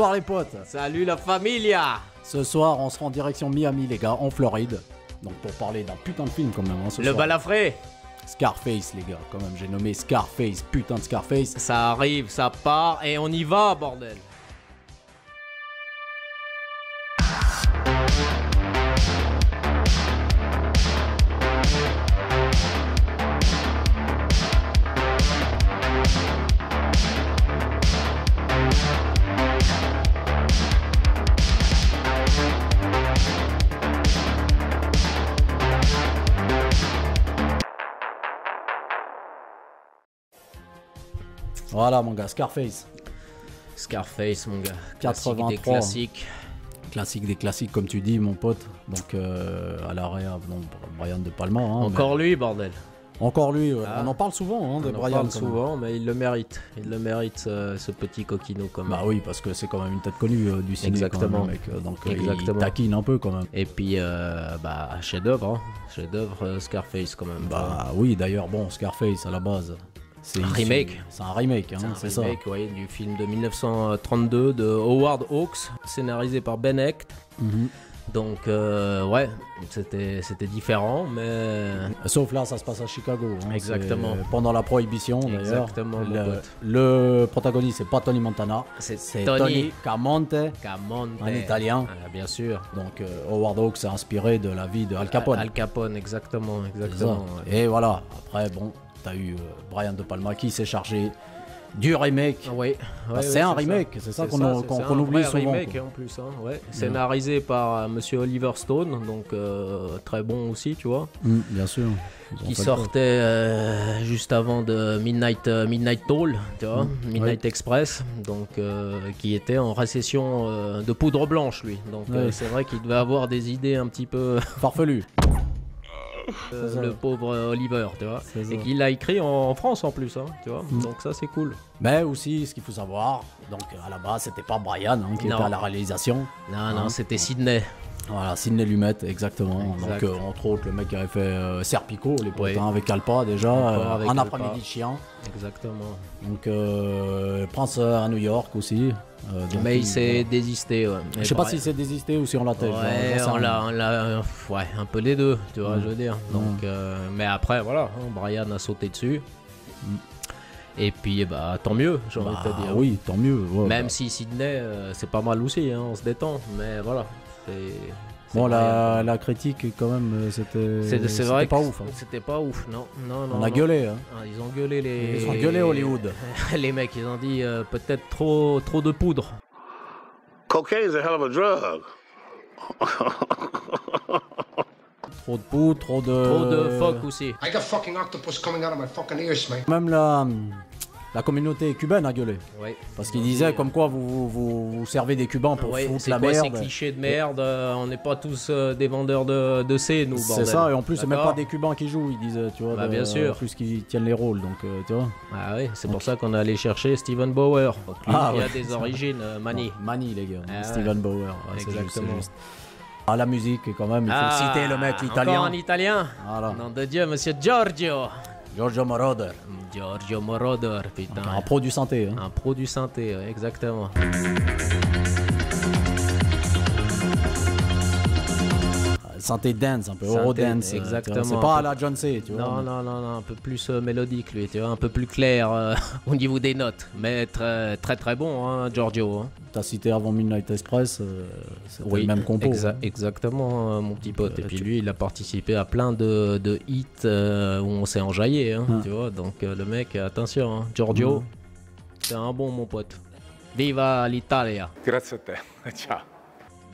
bonsoir les potes. Salut la familia Ce soir, on sera en direction Miami, les gars, en Floride. Donc pour parler d'un putain de film quand même. hein, ce Le soir. balafré Scarface, les gars, quand même. J'ai nommé Scarface, putain de Scarface. Ça arrive, ça part et on y va, bordel Voilà, mon gars, Scarface. Scarface, mon gars. Classique 83. des classiques. Classique des classiques, comme tu dis, mon pote. Donc euh, à l'arrêt, non, Brian De Palma. hein, Encore lui, bordel. encore lui. ouais. Ah. On en parle souvent hein, de On en Brian. parle quand même. souvent, mais il le mérite. Il le mérite, ce, ce petit coquino, quand même. Bah oui, parce que c'est quand même une tête connue euh, du ciné. quand Exactement. même, mec. Euh, Donc euh, il Exactement. taquine un peu quand même. Et puis, euh, bah, chef-d'œuvre, hein. chef-d'œuvre euh, Scarface, quand même. Bah oui, d'ailleurs, bon, Scarface à la base. C'est Un remake. C'est un remake, hein, C'est ça. remake, ouais, du film de 1932 de Howard Hawks, scénarisé par Ben Hecht. Mhm. Donc, euh, ouais, c'était différent, mais. Sauf là, ça se passe à Chicago. hein, Exactement. Pendant la prohibition, d'ailleurs. Exactement, Le, le protagoniste, c'est pas Tony Montana. C'est Tony, Tony Camonte, Camonte. en italien. Ah, bien sûr. Donc euh, Howard Hawks s'est inspiré de la vie de Al Capone. Al Capone, exactement, exactement. Et voilà. Après, bon, t'as eu euh, Brian De Palma qui s'est chargé du remake. Oui, Bah, c'est ouais, un remake, c'est ça qu'on ça, c'est un oublie souvent. remake quoi. en plus, hein, ouais. Scénarisé par euh, Monsieur Oliver Stone, donc euh, très bon aussi, tu vois. Mm, bien sûr. Qui sortait euh, juste avant de Midnight Midnight Toll, tu vois, Mm. Midnight Express, donc qui était en récession de poudre blanche lui. Donc c'est vrai qu'il devait avoir des idées un petit peu Farfelu. euh, le pauvre Oliver, tu vois. Et qu'il a écrit en, en France en plus, hein, tu vois. Mm. Donc ça c'est cool. Mais aussi, ce qu'il faut savoir, donc à la base, c'était pas Brian hein, qui Non. était à la réalisation. Non Hein. non, c'était Sydney. Voilà, Sidney Lumet, exactement. Exact. Donc, euh, entre autres, le mec qui avait fait euh, Serpico, les Oui. hein, avec Alpa déjà, euh, avec un après-midi de chien. Exactement. Donc, Prince à New York aussi. Euh, Mais il il- s'est désisté. Ouais. Je sais pas s'il s'est désisté ou si on l'a. Ouais, on l'a, on l'a- euh, ouais, un peu les deux, tu vois, Mm. je veux dire. Donc, euh, mais après, voilà, hein, Brian a sauté dessus. Mm. Et puis, bah, tant mieux, j'ai envie de te dire. Bah oui, tant mieux. ouais, Même bah. si Sydney, euh, c'est pas mal aussi, hein, on se détend. Mais voilà, c'est. C'est Bon, la, quoi. la critique, quand même, euh, c'était. C'était vrai pas que ouf. hein. C'était pas ouf, non. non, non On a non. gueulé. Hein. Ah, Ils ont gueulé les. Ils ont gueulé Hollywood. les mecs, ils ont dit euh, peut-être trop, trop de poudre. Cocaine's a hell of a drug. Trop de poudre, trop de. Trop de phoque aussi. I got fucking octopus coming out of my fucking ears, man. Même la, la communauté cubaine a gueulé. Ouais. Parce qu'ils disaient comme quoi vous vous, servez des Cubains pour Ouais, foutre c'est la quoi merde. clichés de merde euh, On n'est pas tous euh, des vendeurs de, de C, nous, C'est ça, et en plus, c'est même pas des Cubains qui jouent, ils disaient, tu vois. Bah, de- bien sûr. En plus, qu'ils tiennent les rôles, donc, euh, tu vois. Ah oui, c'est pour ça qu'on est allé chercher Steven Bauer. Donc, lui, Ah, il a ouais. des origines, euh, Mani. Non, Mani, les gars. Ah. Steven Bauer. c'est Exactement. c'est juste. Ah, la musique, quand même, il faut Ah, citer le mec Encore italien. un italien Voilà. Nom de Dieu, monsieur Giorgio. Giorgio Moroder. Giorgio Moroder, putain. Un pro du synthé. Hein. Un pro du ouais, exactement. Synthé dance, un peu Eurodance. exactement. C'est pas à la John C, tu vois. Non, non, non, non, un peu plus euh, mélodique, lui, tu vois, un peu plus clair euh, au niveau des notes. Mais très, très, très bon, hein, Giorgio. hein. T'as cité avant Midnight Express, euh, c'était le même compo. exa- hein. exactement, euh, mon petit pote. Et puis tu- lui, il a participé à plein de, de hits euh, où on s'est enjaillé, hein, Ah. tu vois. Donc euh, le mec, attention, hein, Giorgio, c'est un bon, mon pote. Viva l'Italia. Grazie a te. Ciao.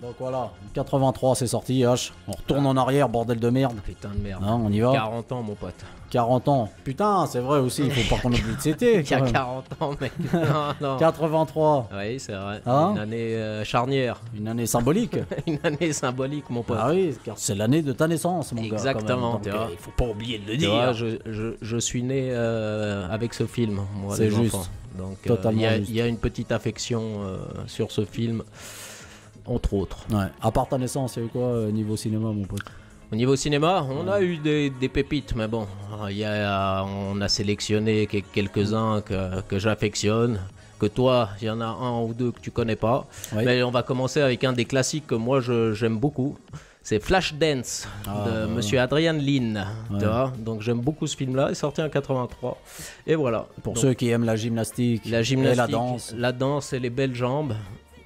Donc voilà, 83 c'est sorti, H. On retourne en arrière, bordel de merde. Putain de merde. Hein, on y va 40 ans, mon pote. 40 ans. Putain, c'est vrai aussi, il faut pas qu'on oublie de citer. Il y a quand même. 40 ans, mec. non, non. 83, Oui, c'est vrai. Hein Une année euh, charnière. une année symbolique. Une année symbolique, mon pote. ah oui, car c'est l'année de ta naissance, mon gars. Exactement, vois. euh, il faut pas oublier de le Tu vois, dire. je, je, je suis né euh, avec ce film, moi, C'est juste. enfants. Donc, euh, il y y, a une petite affection sur ce film, entre autres. Ouais. À part ta naissance, il y a eu quoi euh, niveau cinéma, mon pote? Au niveau cinéma, on a eu des, des pépites, mais bon, il y a, on a sélectionné que- quelques-uns que, que j'affectionne. que toi, il y en a un ou deux que tu connais pas. Oui. Mais on va commencer avec un des classiques que moi je- j'aime beaucoup. C'est Flashdance Ah, de ouais. Monsieur Adrian Lin. Ouais. Tu vois Donc j'aime beaucoup ce film-là. Il est sorti en 83. Et voilà. Pour Donc, ceux qui aiment la gymnastique, la gymnastique, et la danse. la danse et les belles jambes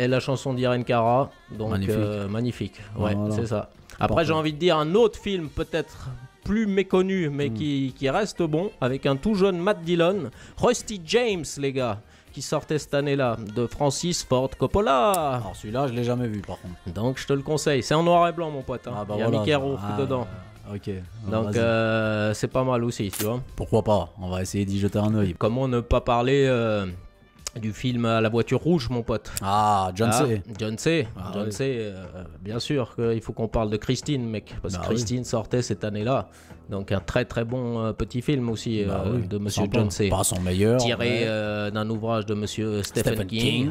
et la chanson d'Irene Cara. Donc Magnifique. euh, magnifique. Ouais, Voilà. c'est ça. Après, j'ai envie de dire un autre film peut-être plus méconnu, Hmm. mais qui, qui reste bon, avec un tout jeune Matt Dillon, Rusty James, les gars, qui sortait cette année-là, de Francis Ford Coppola. Alors celui-là, je l'ai jamais vu par contre. Donc je te le conseille. C'est en noir et blanc, mon pote. hein. Ah, bah Il y a voilà. Mickey Rourke Ah, dedans. Ok. Donc vas-y. euh, c'est pas mal aussi, tu vois. Pourquoi pas? On va essayer d'y jeter un œil. Comment ne pas parler euh, du film à la voiture rouge, mon pote Ah, John Ah, C. John C. Ah, John oui. C. euh, bien sûr qu'il faut qu'on parle de Christine, mec. Parce Bah que Christine sortait cette année-là. Donc un très très bon euh, petit film aussi Bah euh, oui, de Monsieur. John C. Pas son meilleur. Tiré d'un ouvrage de Monsieur Stephen, Stephen King. King.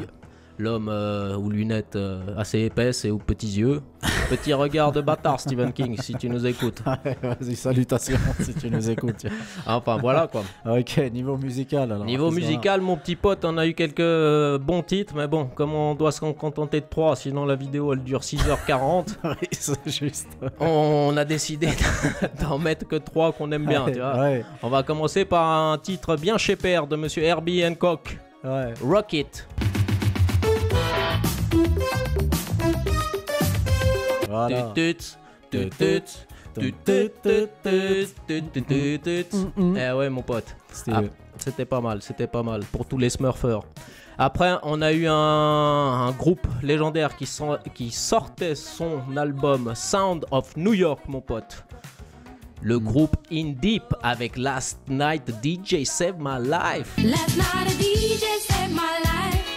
L'homme euh, aux lunettes euh, assez épaisses et aux petits yeux. Petit regard de bâtard, Stephen King, si tu nous écoutes. Vas-y, salutations si tu nous écoutes. Enfin voilà quoi. ok, niveau musical alors. Niveau musical, mon petit pote, on a eu quelques euh, bons titres, mais bon, comme on doit se contenter de 3, sinon la vidéo elle dure 6h40, Oui, c'est juste. on a décidé d'en mettre que 3 qu'on aime bien, tu vois. Ouais, On va commencer par un titre bien chez père de monsieur Herbie Hancock, ouais. Rocket. Tut. Eh ouais, mon pote. C'était- Ah, C'était pas mal, c'était pas mal pour tous les smurfers. Après, on a eu un, un groupe légendaire qui, sort- qui sortait son album Sound of New York, mon pote. Le groupe In Deep avec Last Night DJ Save My Life. Last night a DJ saved my life.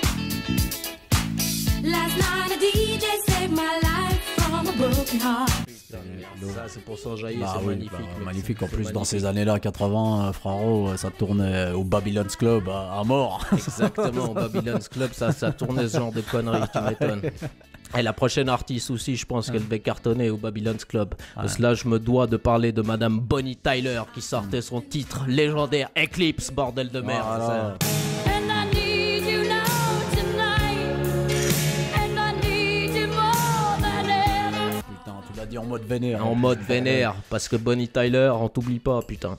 Ça, c'est pour s'enjailler, Bah c'est oui, magnifique. bah, magnifique. En plus, dans ces années-là, 80, euh, Fraro, euh, ça tournait au Babylon's Club à, à mort. Exactement, au Babylon's Club, ça, ça tournait ce genre de conneries, tu m'étonnes. Et la prochaine artiste aussi, je pense qu'elle devait cartonner au Babylon's Club. Parce que là, je me dois de parler de Madame Bonnie Tyler qui sortait son titre légendaire Eclipse, bordel de merde. Voilà. Dit en mode vénère. En mode vénère, parce que Bonnie Tyler, on t'oublie pas, putain.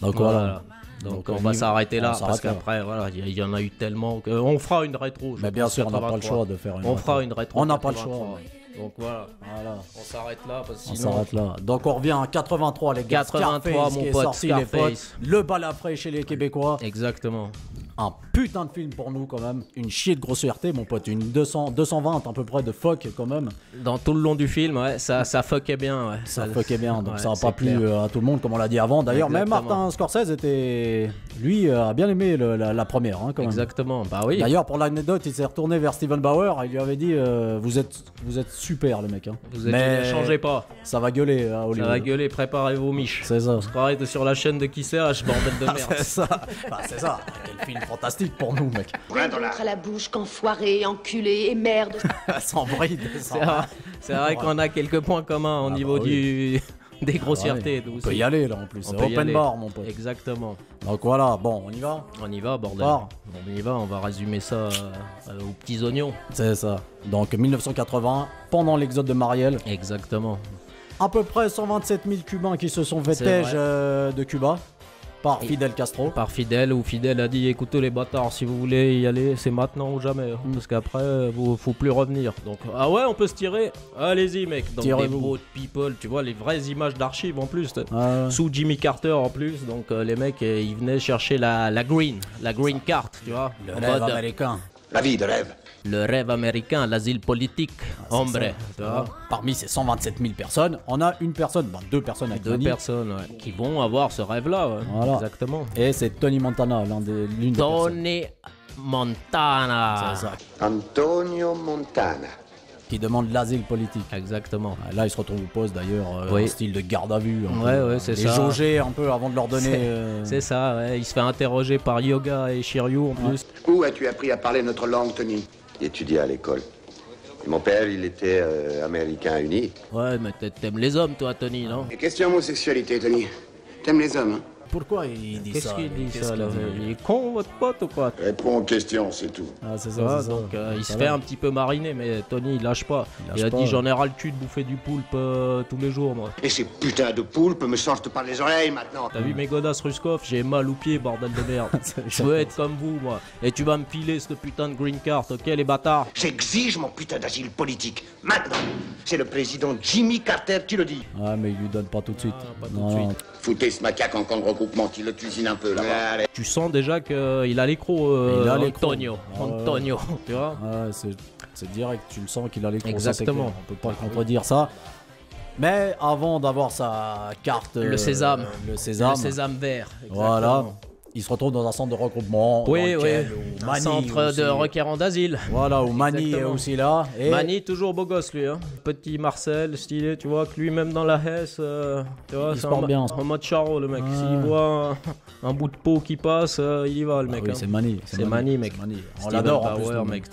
Donc Voilà. Donc, Donc, on va s'arrêter on là, parce qu'après, voilà, il y, y en a eu tellement que... On fera une rétro. Mais bien sûr, on n'a pas le 83. choix de faire une On rétro. fera une rétro. On n'a pas le 83. choix. Donc voilà, Voilà. on s'arrête là, parce que On sinon... s'arrête là. Donc on revient en 83 les gars. 83, Scarface mon pote, sorti, les Scarface. potes. Le bal après chez les Québécois. Exactement. Un putain de film pour nous quand même. Une chier de grossièreté mon pote. Une 200, 220 à peu près de fuck quand même. Dans tout le long du film, ouais, ça, ça fuckait bien. Ouais. Ça fuckait bien. Donc ouais, ça n'a pas plu euh, à tout le monde comme on l'a dit avant. D'ailleurs même. Martin Scorsese était... Lui euh, a bien aimé le- la, la première hein, quand même. Exactement, bah oui. D'ailleurs, pour l'anecdote, il s'est retourné vers Steven Bauer. Il lui avait dit euh, vous, êtes, vous êtes super, le mec. Hein. Vous êtes, Mais changez pas. ça va gueuler à Ça va gueuler, préparez vos miches. C'est ça. Arrête sur la chaîne de qui CH, bordel de merde. C'est ça. Bah, c'est ça. Quel film fantastique pour nous, mec. Rien dans la- Ventre à la bouche qu'enfoiré, enculé et merde. Sans bride. C'est vrai, c'est vrai qu'on a quelques points communs au Ah niveau bah du des grossièretés. Ouais, on peut y aller là en plus. On C'est peut y open bar, mon pote. Exactement. Donc voilà, bon, on y va On y va, bordel. Part. On y va, on va résumer ça euh, euh, aux petits oignons. C'est ça. Donc 1980, pendant l'exode de Marielle, Exactement. à peu près 127 000 Cubains qui se sont fait tège euh, de Cuba par Et- Fidel Castro. Par Fidel, ou Fidel a dit écoutez les bâtards, si vous voulez y aller, c'est maintenant ou jamais. hein, Mm. Parce qu'après, vous faut plus revenir. Donc, ah ouais, on peut se tirer? Allez-y, mec. Donc, des Tirez-vous. boat people, tu vois, les vraies images d'archives en plus. Ah, Sous Jimmy Carter en plus. Donc, euh, les mecs, euh, ils venaient chercher la, la green, la green card, tu vois. le en rêve mode, américain. La vie de rêve. Le rêve américain, l'asile politique, C'est hombre. ça. Parmi ces 127 000 personnes, on a une personne, ben, deux personnes avec Deux Tony. personnes ouais, qui vont avoir ce rêve-là. ouais. Voilà. Exactement. Et c'est Tony Montana, l'un des, l'une des personnes. Tony Montana. C'est ça. Antonio Montana. Qui demande l'asile politique. Exactement. Là, il se retrouve au poste d'ailleurs, euh, Oui. en style de garde à vue. un Ouais, peu, ouais, c'est les ça. jauger un peu avant de leur donner. C'est- euh, C'est ça, ouais. il se fait interroger par Yoga et Shiryu en plus. Où as-tu appris à parler notre langue, Tony? Étudié à l'école. Mon père, il était euh, américain uni. Ouais, mais t'a- t'aimes les hommes, toi, Tony, non? Et question homosexualité, Tony. T'aimes les hommes, hein? Pourquoi il dit Qu'est-ce ça qu'il dit Qu'est-ce ça qu'il là? dit? Il est con votre pote ou quoi? Réponds aux questions, c'est tout. Ah, c'est ça, vois, c'est ça. donc euh, il se Ça fait un petit peu mariner, mais Tony il lâche pas. Il a pas, dit ouais. j'en ai ras le cul de bouffer du poulpe euh, tous les jours moi. Et ces putains de poulpes me sortent par les oreilles maintenant. T'as vu mes godasses Ruskov J'ai mal aux pieds bordel de merde. Je veux être comme vous moi. Et tu vas me piler cette putain de green card, ok les bâtards? J'exige mon putain d'asile politique. Maintenant. C'est le président Jimmy Carter qui le dit. Ouais, mais il lui donne pas tout de suite. Ah, pas tout Non, de suite. Foutez ce macaque en camp de regroupement qui le cuisine un peu là-bas. Allez. Tu sens déjà qu'il a l'écro euh, Il a l'écro. Antonio. Ah. Antonio, tu vois c'est, c'est direct, tu le sens qu'il a ça, c'est Exactement. clair. On peut pas le contredire ça. Mais avant d'avoir sa carte. Le euh, sésame. Le sésame. Le sésame vert. Voilà. Il se retrouve dans un centre de regroupement. Oui, oui. Un centre aussi- de requérants d'asile. Voilà, où Mani est aussi là. Et Mani, toujours beau gosse lui, hein. petit Marcel, stylé, tu vois, que lui même dans la Hesse, euh, tu vois, Il se porte en, bien. en mode charo le mec. Ouais. S'il voit un, un bout de peau qui passe, euh, il y va le Ah mec. oui, hein. c'est Mani. C'est Mani, mec. Mani. On l'adore en plus. Bauer, nous. mec,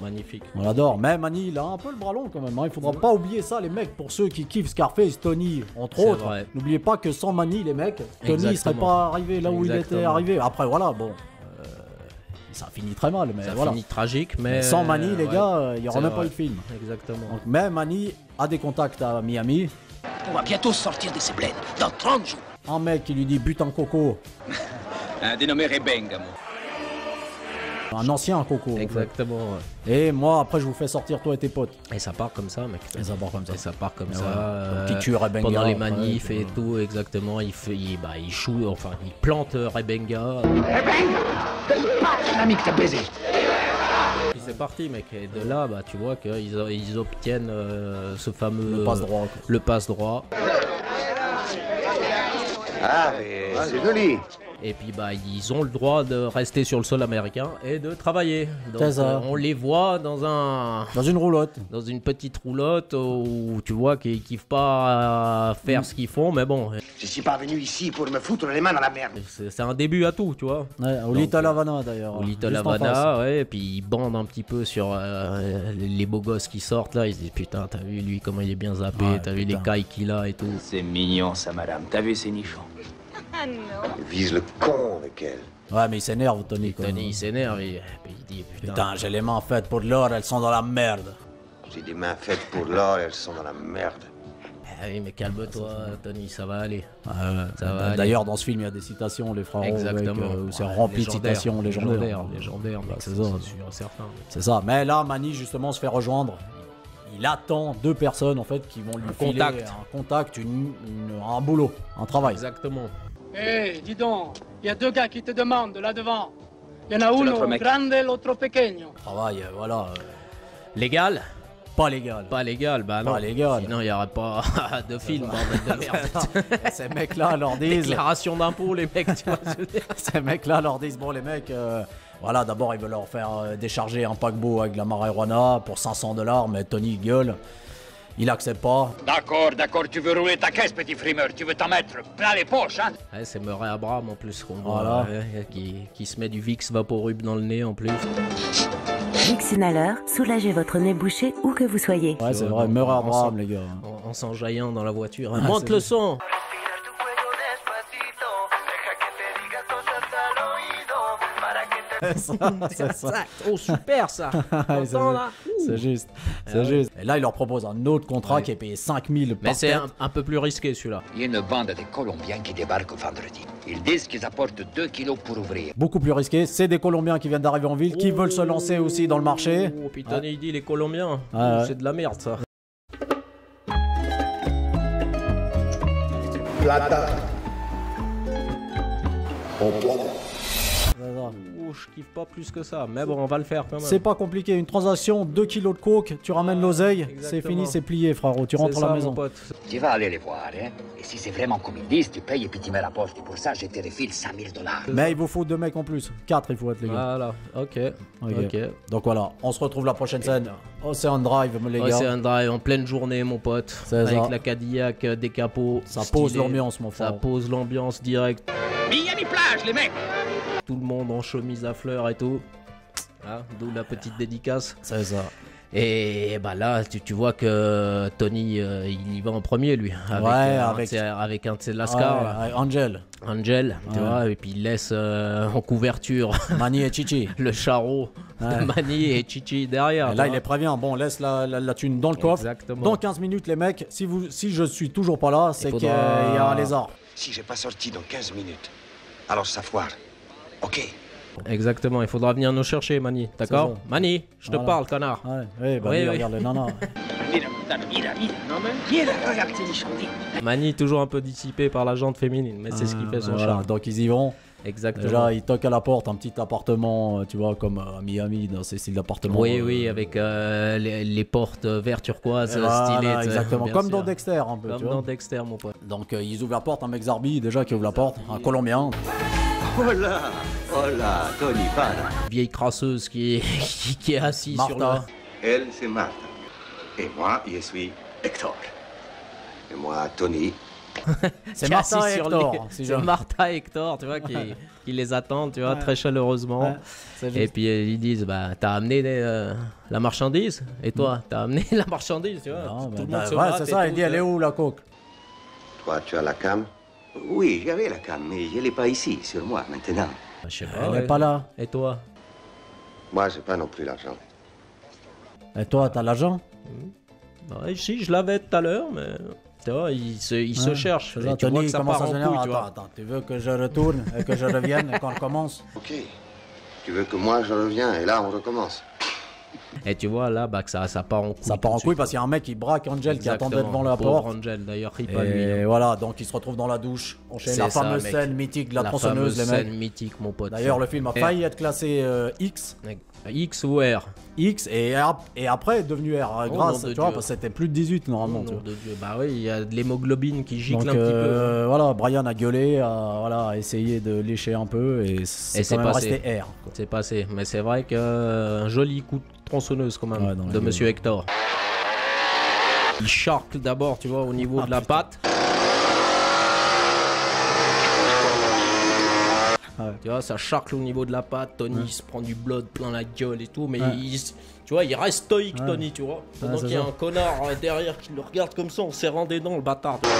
magnifique. On l'adore. Mais Mani, il a un peu le bras long quand même. hein. Il faudra pas oublier ça, les mecs. Pour ceux qui kiffent Scarface, Tony, entre autres. N'oubliez pas que sans Mani, les mecs, Tony serait pas arrivé là où il était Exactement. Après, voilà, bon. euh, ça finit très mal, mais Ça voilà. finit tragique, mais. Mais sans Mani, les ouais, gars, euh, il y aurait même pas eu de film. Exactement. Donc, mais Mani a des contacts à Miami. On va bientôt sortir de ces bleds, dans 30 jours. Un mec qui lui dit but en coco. Un dénommé Rebenga, Un ancien coco. en fait. Exactement. ouais. Et moi, après, je vous fais sortir toi et tes potes. Et ça part comme ça, mec. Et ça part comme ça. Et ça part comme Et ça. euh, Donc, tue Rebenga, pendant les manifs et tout, exactement. Il fait, il, bah, il choue, enfin, il plante euh, Rebenga. Un ami que t'as baisé. C'est parti, mec. Et de là, bah, tu vois qu'ils ils obtiennent euh, ce fameux. Le passe droit. quoi. Le passe droit. Ah, mais c'est joli. Et puis, bah, ils ont le droit de rester sur le sol américain et de travailler. Donc, C'est ça. euh, on les voit dans un. Dans une roulotte. Dans une petite roulotte où tu vois qu'ils kiffent pas à faire ce qu'ils font, mais bon, Je suis pas venu ici pour me foutre les mains dans la merde. c'est un début à tout, tu vois. Ouais, au Donc, Little Havana d'ailleurs. Au Little. Havana, ouais, et puis ils bandent un petit peu sur euh, les beaux gosses qui sortent là. Ils se disent putain, t'as vu lui comment il est bien zappé, Ouais, t'as vu les cailles qu'il a et tout. C'est mignon, ça, madame. T'as vu ces nichons Il vise le con avec elle. Ouais, mais il s'énerve, Tony. Quoi. Tony il s'énerve et puis il dit putain. Putain, j'ai les mains faites pour de l'or, elles sont dans la merde. J'ai des mains faites pour l'or, elles sont dans la merde. Ah oui, mais calme-toi, Tony, ça va aller. Ouais, Ça va aller. D'ailleurs, dans ce film, il y a des citations, les frères Exactement. Euh, c'est Ouais, rempli de citations légendaires. légendaire, légendaire, mec, c'est c'est ça. C'est ça. Mais là, Mani, justement, se fait rejoindre. Il attend deux personnes, en fait, qui vont lui Un filer contact. un contact, une- une- un boulot, un travail. Exactement. Eh, dis donc, il y a deux gars qui te demandent là devant. Il y en a uno notre mec. grande et l'autre pequeño. Travail, euh, voilà. euh, Légal pas légal. Pas légal, bah non. Pas légal. Sinon, il n'y aurait pas de film, bordel de merde. Ces mecs-là leur disent. Déclaration d'impôt, les mecs, tu vois. ce que je veux dire. Ces mecs-là leur disent bon les mecs, euh, voilà d'abord ils veulent leur faire euh, décharger un paquebot avec de la marijuana pour 500 dollars, mais Tony gueule, il accepte pas. D'accord, d'accord, tu veux rouler ta caisse, petit frimeur. Tu veux t'en mettre plein les poches, hein Ouais, c'est Murray Abraham en plus qu'on voit, Voilà. ouais, qui, qui se met du Vicks Vaporub dans le nez en plus. Vicks Inhaler, soulagez votre nez bouché où que vous soyez. Ouais c'est vrai, Murray Abraham les gars. En, en s'enjaillant dans la voiture. Ah, Monte c'est le vrai. son ça, c'est ça. Oh super ça Ouais, c'est juste, Ah c'est ouais. juste. Et là il leur propose un autre contrat Ouais. qui est payé 5000 Mais c'est un, un peu plus risqué celui-là. Il y a une bande de Colombiens qui débarquent vendredi. Ils disent qu'ils apportent 2 kilos pour ouvrir. Beaucoup plus risqué, c'est des Colombiens qui viennent d'arriver en ville, qui veulent se lancer aussi dans le marché. Oh putain, il dit les Colombiens. Ouais, ouais. C'est de la merde ça. C'est ça. Je kiffe pas plus que ça. Mais bon, on va le faire quand même. C'est pas compliqué, une transaction, 2 kilos de coke, tu ramènes l'oseille, c'est fini, c'est plié frérot, tu rentres à ça, la mon maison. pote. Tu vas aller les voir, hein Et si c'est vraiment comme ils disent, tu payes et puis tu me rapportes. Et pour ça, je te refile 5000 dollars. Mais il vous faut deux mecs en plus, 4 il faut être les gars. Voilà, ok. Ok. Ok. Donc voilà, on se retrouve la prochaine scène. Ocean Drive les gars. c'est un drive en pleine journée, mon pote. Avec ça. la Cadillac, euh, des capots. Ça pose l'ambiance mon Ça frère. pose l'ambiance direct. Miami plage, les mecs Tout le monde en chemise à fleurs et tout. Ah, D'où la petite dédicace. C'est ça. Et bah là, tu, tu vois que Tony, euh, il y va en premier, lui. Avec, Ouais, euh, un avec- ses- avec un de ses Lascar, Ouais, là. ouais, Angel, Angel, tu Ouais. vois, et puis il laisse euh, en couverture Mani et Chichi. le charreau Ouais. de Mani et Chichi derrière. Et là, il les prévient. Bon, laisse la, la, la thune dans le coffre. Exactement. Dans 15 minutes, les mecs, si, vous, si je suis toujours pas là, c'est qu'il y faudra- a un lézard. Si j'ai pas sorti dans 15 minutes, alors ça foire. Ok Exactement, il faudra venir nous chercher, Mani, d'accord. Mani, je te Voilà. parle, connard. Ouais, ouais, bah Oui, lui, oui. regarde les nanas. Mani, toujours un peu dissipé par la jante féminine, mais c'est ce qui Ah, fait son voilà. charme. Donc ils y vont. Exactement. Déjà, ils toquent à la porte, un petit appartement, euh, tu vois, comme euh, à Miami, dans ces styles d'appartements. Oui, euh, oui, avec euh, les, les portes vert turquoise euh, voilà, stylées. exactement. Comme sûr. dans Dexter, un peu. Comme tu vois. dans Dexter, mon pote. Donc euh, ils ouvrent la porte, un mec Zarbi déjà qui ouvre la porte, un Colombien. Hola, hola, Tony, para. Vieille crasseuse qui est, qui, qui est assise sur le... Martha. Elle, c'est Martha. Et moi, je suis Hector. Et moi, Tony, C'est Martha et sur Hector. les- C'est Martha et Hector, tu vois, qui, qui les attendent, tu vois, très chaleureusement. Ouais, Et puis euh, ils disent, bah, t'as amené euh, la marchandise? Et toi, t'as amené la marchandise, tu vois? Non, Tout bah, le bah, monde se ouais, c'est ça, il dit elle est où la coke? Toi, tu as la cam? Oui, j'avais la cam, mais je l'ai pas ici, sur moi, maintenant. Bah, Je sais pas, Elle ouais. est pas là. Et toi? Moi, j'ai pas non plus l'argent. Et toi, t'as Bah ouais, si, je l'avais tout à l'heure, mais... Tu vois, il se, il se cherche. Et tu que ça part en vois. attends, tu veux que je retourne et que je revienne et qu'on recommence? Ok. Tu veux que moi, je reviens et là, on recommence? Et tu vois là bah, que ça, ça part en couille. Ça part en couille parce qu'il y a un mec qui braque Angel qui attendait devant la porte. Angel, d'ailleurs, à lui. Hein. voilà, donc il se retrouve dans la douche. Enchaîne C'est la ça, fameuse mec. scène mythique de la, La tronçonneuse, fameuse les mecs. scène mythique, mon pote. D'ailleurs, le film a Et- failli être classé euh, X, X ou R X et, ap- et après est devenu R euh, Oh, grâce, tu vois, parce que c'était plus de 18 normalement. Nom tu vois. de Dieu. Bah oui, il y a de l'hémoglobine qui gicle Donc un petit peu. euh, voilà, Brian a gueulé, a, voilà, a essayé de lécher un peu et c'est Et quand même passé. resté R. C'est passé. Mais c'est vrai qu'un joli coup de tronçonneuse quand même Ouais, de. Monsieur Hector. Il charcle d'abord, tu vois, au niveau Ah, de la putain. patte. Ouais. Tu vois, ça charcle au niveau de la patte. Tony Ouais. il se prend du blood plein la gueule et tout. Mais Ouais. il, tu vois, il reste stoïque. Tony, tu vois. Pendant qu'il y a ça. un connard euh, derrière qui le regarde comme ça en serrant des dents, le bâtard. tu vois.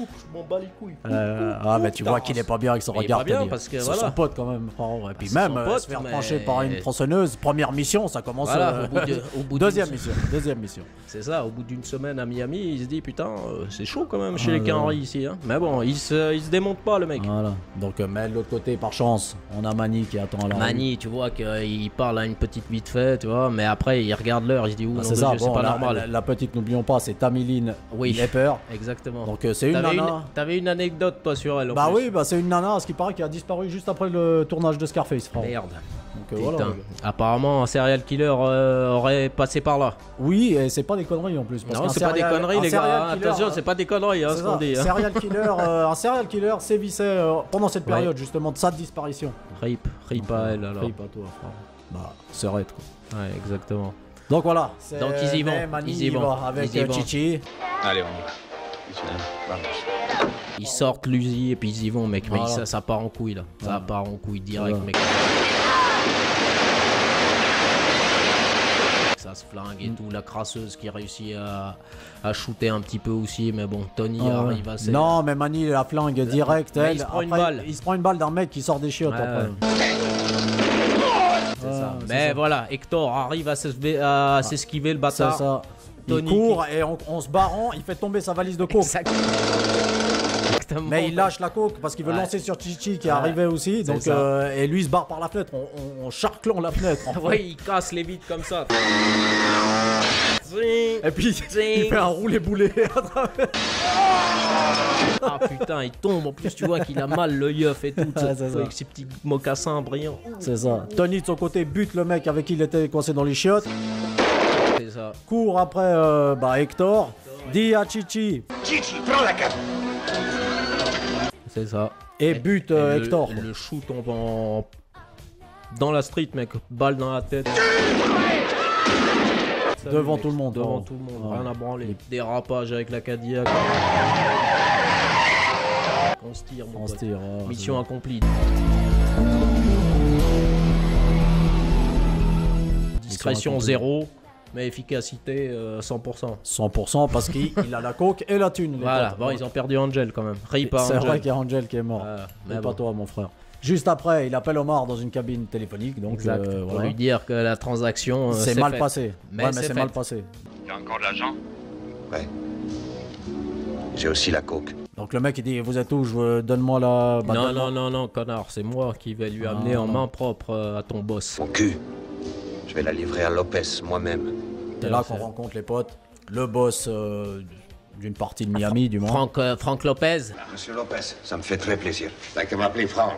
Je m'en bats les couilles. coupe, Euh, coupe, ah, coupe, mais tu vois qu'il est pas bien avec son Mais il est regard. pas bien parce que c'est voilà. son pote quand même, frérot. Et puis C'est même euh, pote, se faire mais- trancher par une tronçonneuse, première mission, ça commence. Voilà, euh, au bout de- au bout d'une deuxième mission, deuxième mission. C'est ça, au bout d'une semaine à Miami, il se dit putain, euh, c'est chaud quand même chez Ah, les ouais. Canaries ici. Hein. Mais bon, il se, il se démonte pas le mec. Voilà. Donc, mais de l'autre côté, par chance, on a Mani qui attend à la rue. Mani, tu vois qu'il parle à une petite vite fait, tu vois, mais après il regarde l'heure, il se dit ouh, Ah, non c'est bon, pas la, normal. la- la petite, n'oublions pas, c'est Tamiline Oui. Exactement. Donc, euh, c'est une T'avais nana. une, t'avais une anecdote toi sur elle en Bah plus. oui, bah c'est une nana, à ce qui paraît, qui a disparu juste après le tournage de Scarface, frère. Merde. Donc, euh, Putain. voilà. Apparemment, un serial killer euh, aurait passé par là. Oui, et c'est pas des conneries en plus. parce non, qu'un c'est pas des serial- conneries, un les serial gars. killer, Attention, euh, c'est pas des conneries, hein, C'est ce ça, qu'on dit. hein. serial killer, euh, un serial killer sévissait euh, pendant cette Ouais. période justement de sa disparition. Rip, rip à elle alors. Rip à toi, frère. Bah, serait quoi. Ouais, exactement. Donc voilà. c'est- Donc, ils y vont, mais Mani ils y y vont, va avec ils y euh, vont. Chichi. Allez, on y va. Ils sortent l'usine et puis ils y vont, mec. Mais Voilà. ça, ça part en couille là. Ça Voilà. part en couille direct, Voilà. mec. Ça se flingue et tout. La crasseuse qui réussit à, à shooter un petit peu aussi. Mais bon, Tony Ah arrive à Non, mais Mani la flingue direct. Mais elle. il se prend une balle. Il se prend une balle d'un mec qui sort des chiottes Ouais, après. Ça. Ah, Mais ça. voilà, Hector arrive à s'esquiver s'esquiver le bâtard. Tony il court et en, en se barrant, il fait tomber sa valise de coke. Exactement. Mais il lâche la coke parce qu'il veut Ouais. lancer sur Chichi qui est Ouais. arrivé aussi. Donc, euh, et lui il se barre par la fenêtre en, en- en charclant la fenêtre. en fait. Oui, il casse les vitres comme ça. Et puis il fait un roulé boulet à travers. Ah putain, il tombe. En plus, tu vois qu'il a mal le yeux et tout. Avec ses petits mocassins brillants. C'est ça. Tony de son côté bute le mec avec qui il était coincé dans les chiottes. Ça. Court après euh, bah, Hector. Dit à Chichi Chichi, prends la cam. C'est ça. et bute euh, le, Hector. Le chou tombe en... dans la street, mec. Balle dans la tête. Salut, Devant mec. tout le monde, Devant tout le monde. Ouais. Rien à branler. Dérapage avec la Cadillac. On se tire, mon On se tire. ouais, Mission accomplie. Discrétion accomplie. 0, mais efficacité euh, 100%. 100% parce qu'il il a la coke et la thune. Voilà, potes. bon, ils ont perdu Angel quand même. C'est vrai qu'il y a Angel qui est mort. Voilà, mais pas bon. toi, mon frère. Juste après, il appelle Omar dans une cabine téléphonique. Donc, Exact. euh, Pour voilà. lui dire que la transaction. euh, c'est mal faite. passé. Mais ouais, mais c'est c'est mal fait. passé. Il y a encore de l'argent? Ouais. J'ai aussi la coke. Donc le mec il dit Vous êtes où? Je veux- Donne-moi la. bah, Non, non, non, non, connard, c'est moi qui vais lui Ah, amener en non. main propre euh, à ton boss. Mon cul. Je vais la livrer à Lopez moi-même. C'est là qu'on rencontre les potes. Le boss euh, d'une partie de Miami, du moins. Franck, euh, Franck Lopez, Monsieur Lopez, ça me fait très plaisir. T'as qu'à m'appeler Franck.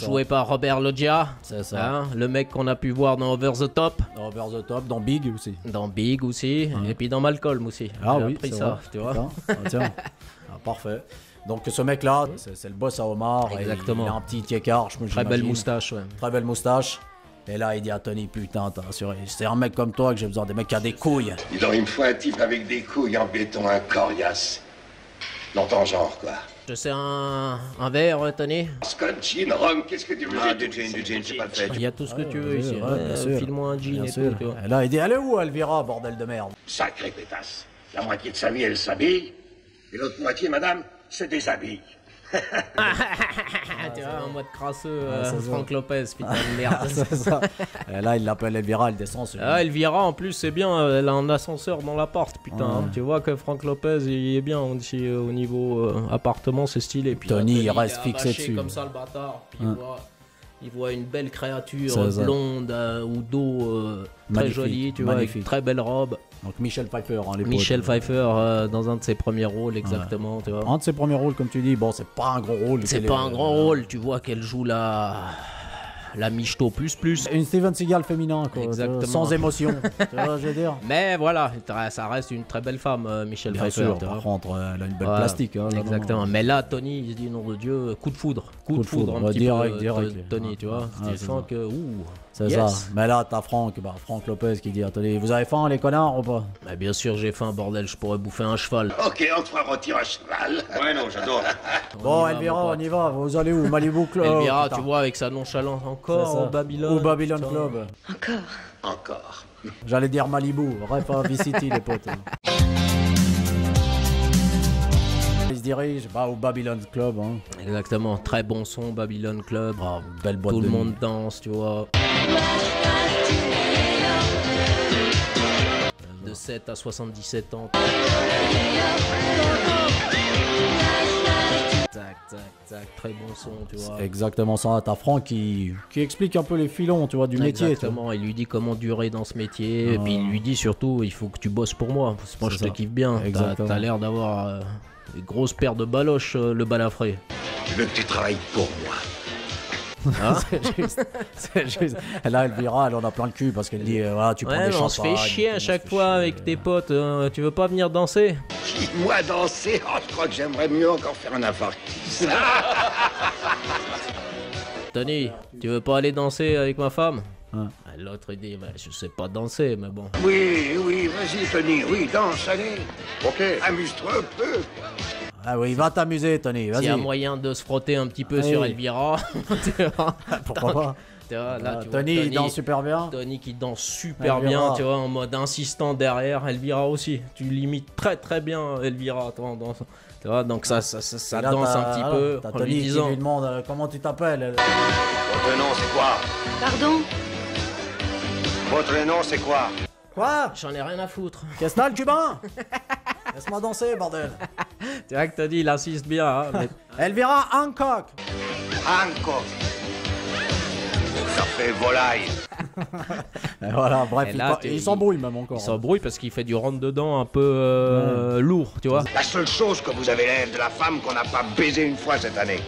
Joué par Robert Loggia. C'est ça. Hein, le mec qu'on a pu voir dans Over the Top, Dans Over the Top, dans Big aussi. dans Big aussi, et puis dans Malcolm aussi. Ah oui, c'est ça, vrai. tu vois. Ah, tiens. Ah, parfait. Donc ce mec-là, c'est c'est le boss à Omar. et Exactement. Il a un petit écart, je me Très belle moustache, ouais. Très belle moustache. Et là, il dit à Tony, putain. C'est un mec comme toi que j'ai besoin des mecs qui a des couilles. Dis donc, il me faut un type avec des couilles en béton, un coriace. Dans ton genre, quoi. Je sais un, un verre, euh, Tony Scotch, gin, rhum, qu'est-ce que tu veux Ah, du gin, du gin, c'est pas le fait. Il y a tout ce que tu veux ici. sûr. File-moi un jean Bien et sûr. tout, tu vois. Et là, il dit, allez où, Elvira, bordel de merde? Sacré pétasse. La moitié de sa vie, elle s'habille. Et l'autre moitié, madame, se déshabille. Ah, tu vois, en mode crasseux, euh, c'est ça. Franck Lopez, putain de merde. C'est ça. Et là, il l'appelle Elvira, elle descend. c'est- Ah, Elvira, en plus, c'est bien, euh, elle a un ascenseur dans l'appart, putain. hein. Tu vois que Franck Lopez, il est bien aussi euh, au niveau euh, appartement, c'est stylé. Puis, Tony, il reste est fixé dessus. comme ça, le bâtard. Puis il, voit, il voit une belle créature C'est ça. blonde euh, ou dos euh, très Magnifique, jolie, tu vois, avec magnifique. une très belle robe. Donc Michel Pfeiffer, hein, les Michel potes. Pfeiffer euh, dans un de ses premiers rôles, exactement, tu vois. Un de ses premiers rôles, comme tu dis, bon, c'est pas un gros rôle. C'est pas un grand rôle, tu vois qu'elle joue la. La Michto plus plus. Une Steven Seagal féminin, quoi. Exactement. Sans émotion. tu vois, ce que je veux dire. Mais voilà, ça reste une très belle femme, euh, Michel Bien Pfeiffer. sûr, par contre, euh, elle a une belle plastique. hein, là, Exactement. non, non. Mais là, Tony, il se dit, nom de Dieu, coup de foudre. Coup, de foudre, un petit direct, peu, direct. Tony, tu vois. Ah, tu sens que, ouh, C'est yes. ça. Mais là, t'as Franck, bah, Franck Lopez qui dit Attendez, vous avez faim, les connards, ou pas? Bah, bien sûr, j'ai faim, bordel, je pourrais bouffer un cheval. Ok, on te fera rôtir à cheval. Ouais, non, j'adore. Bon, Elvira, on y va. Vous allez où? Malibu Club Elvira, putain. tu vois, avec sa nonchalance encore au Babylone. Au Babylon putain. Club. Encore Encore. J'allais dire Malibu. Rêve à V-City, les potes. dirige bah, au Babylon Club. Hein. Exactement, très bon son, Babylone Club. Ah, belle boîte Tout de le monde danse, tu vois. De 7 à 77 ans. Tac, tac, tac, très bon son, tu vois. Exactement ça. T'as Franck qui, qui explique un peu les filons, tu vois, du métier. Exactement, il lui dit comment durer dans ce métier, et puis il lui dit surtout il faut que tu bosses pour moi, parce que moi je te kiffe bien, T'as- Exactement. t'as l'air d'avoir euh, des grosses paires de baloches, euh, le balafré. Je veux que tu travailles pour moi. c'est juste. C'est juste. Et là, Elvira, elle en a plein le cul parce qu'elle dit euh, voilà, tu prends Ouais, des mais on se fait chier à chaque fois chier. avec tes potes, euh, tu veux pas venir danser? Qui, moi, danser Oh, je crois que j'aimerais mieux encore faire un infarctus. Tony, tu veux pas aller danser avec ma femme? Ah, L'autre il dit bah, je sais pas danser, mais bon. Oui, oui, vas-y, Tony, oui, danse, allez. Ok. Amuse-toi un peu. Ah oui, va t'amuser, Tony. S'il y a Vas-y. moyen de se frotter un petit peu Allez. sur Elvira, tu vois, Pourquoi pas tu vois, là, Ah, tu vois, Tony, il danse super bien. Tony qui danse super Elvira. bien, tu vois, en mode insistant derrière. Elvira aussi. Tu limites très très bien Elvira, toi, en dansant. Tu vois, donc ça, ça, ça, ça Et là, danse un petit peu en Tony lui qui disant. lui demande euh, comment tu t'appelles. Nom, c'est quoi Pardon? Votre nom, c'est quoi Quoi J'en ai rien à foutre. Qu'est-ce que t'as, le cubain Laisse-moi danser, bordel. Tu vois que Tony, il insiste bien. Hein, mais- Elvira Hancock. Hancock. Ça fait volaille. Et voilà, bref, Et il, là, tu- il s'embrouille même encore. Il s'embrouille parce qu'il fait du rentre-dedans un peu euh, lourd, tu vois. La seule chose que vous avez l'air de la femme qu'on n'a pas baisé une fois cette année.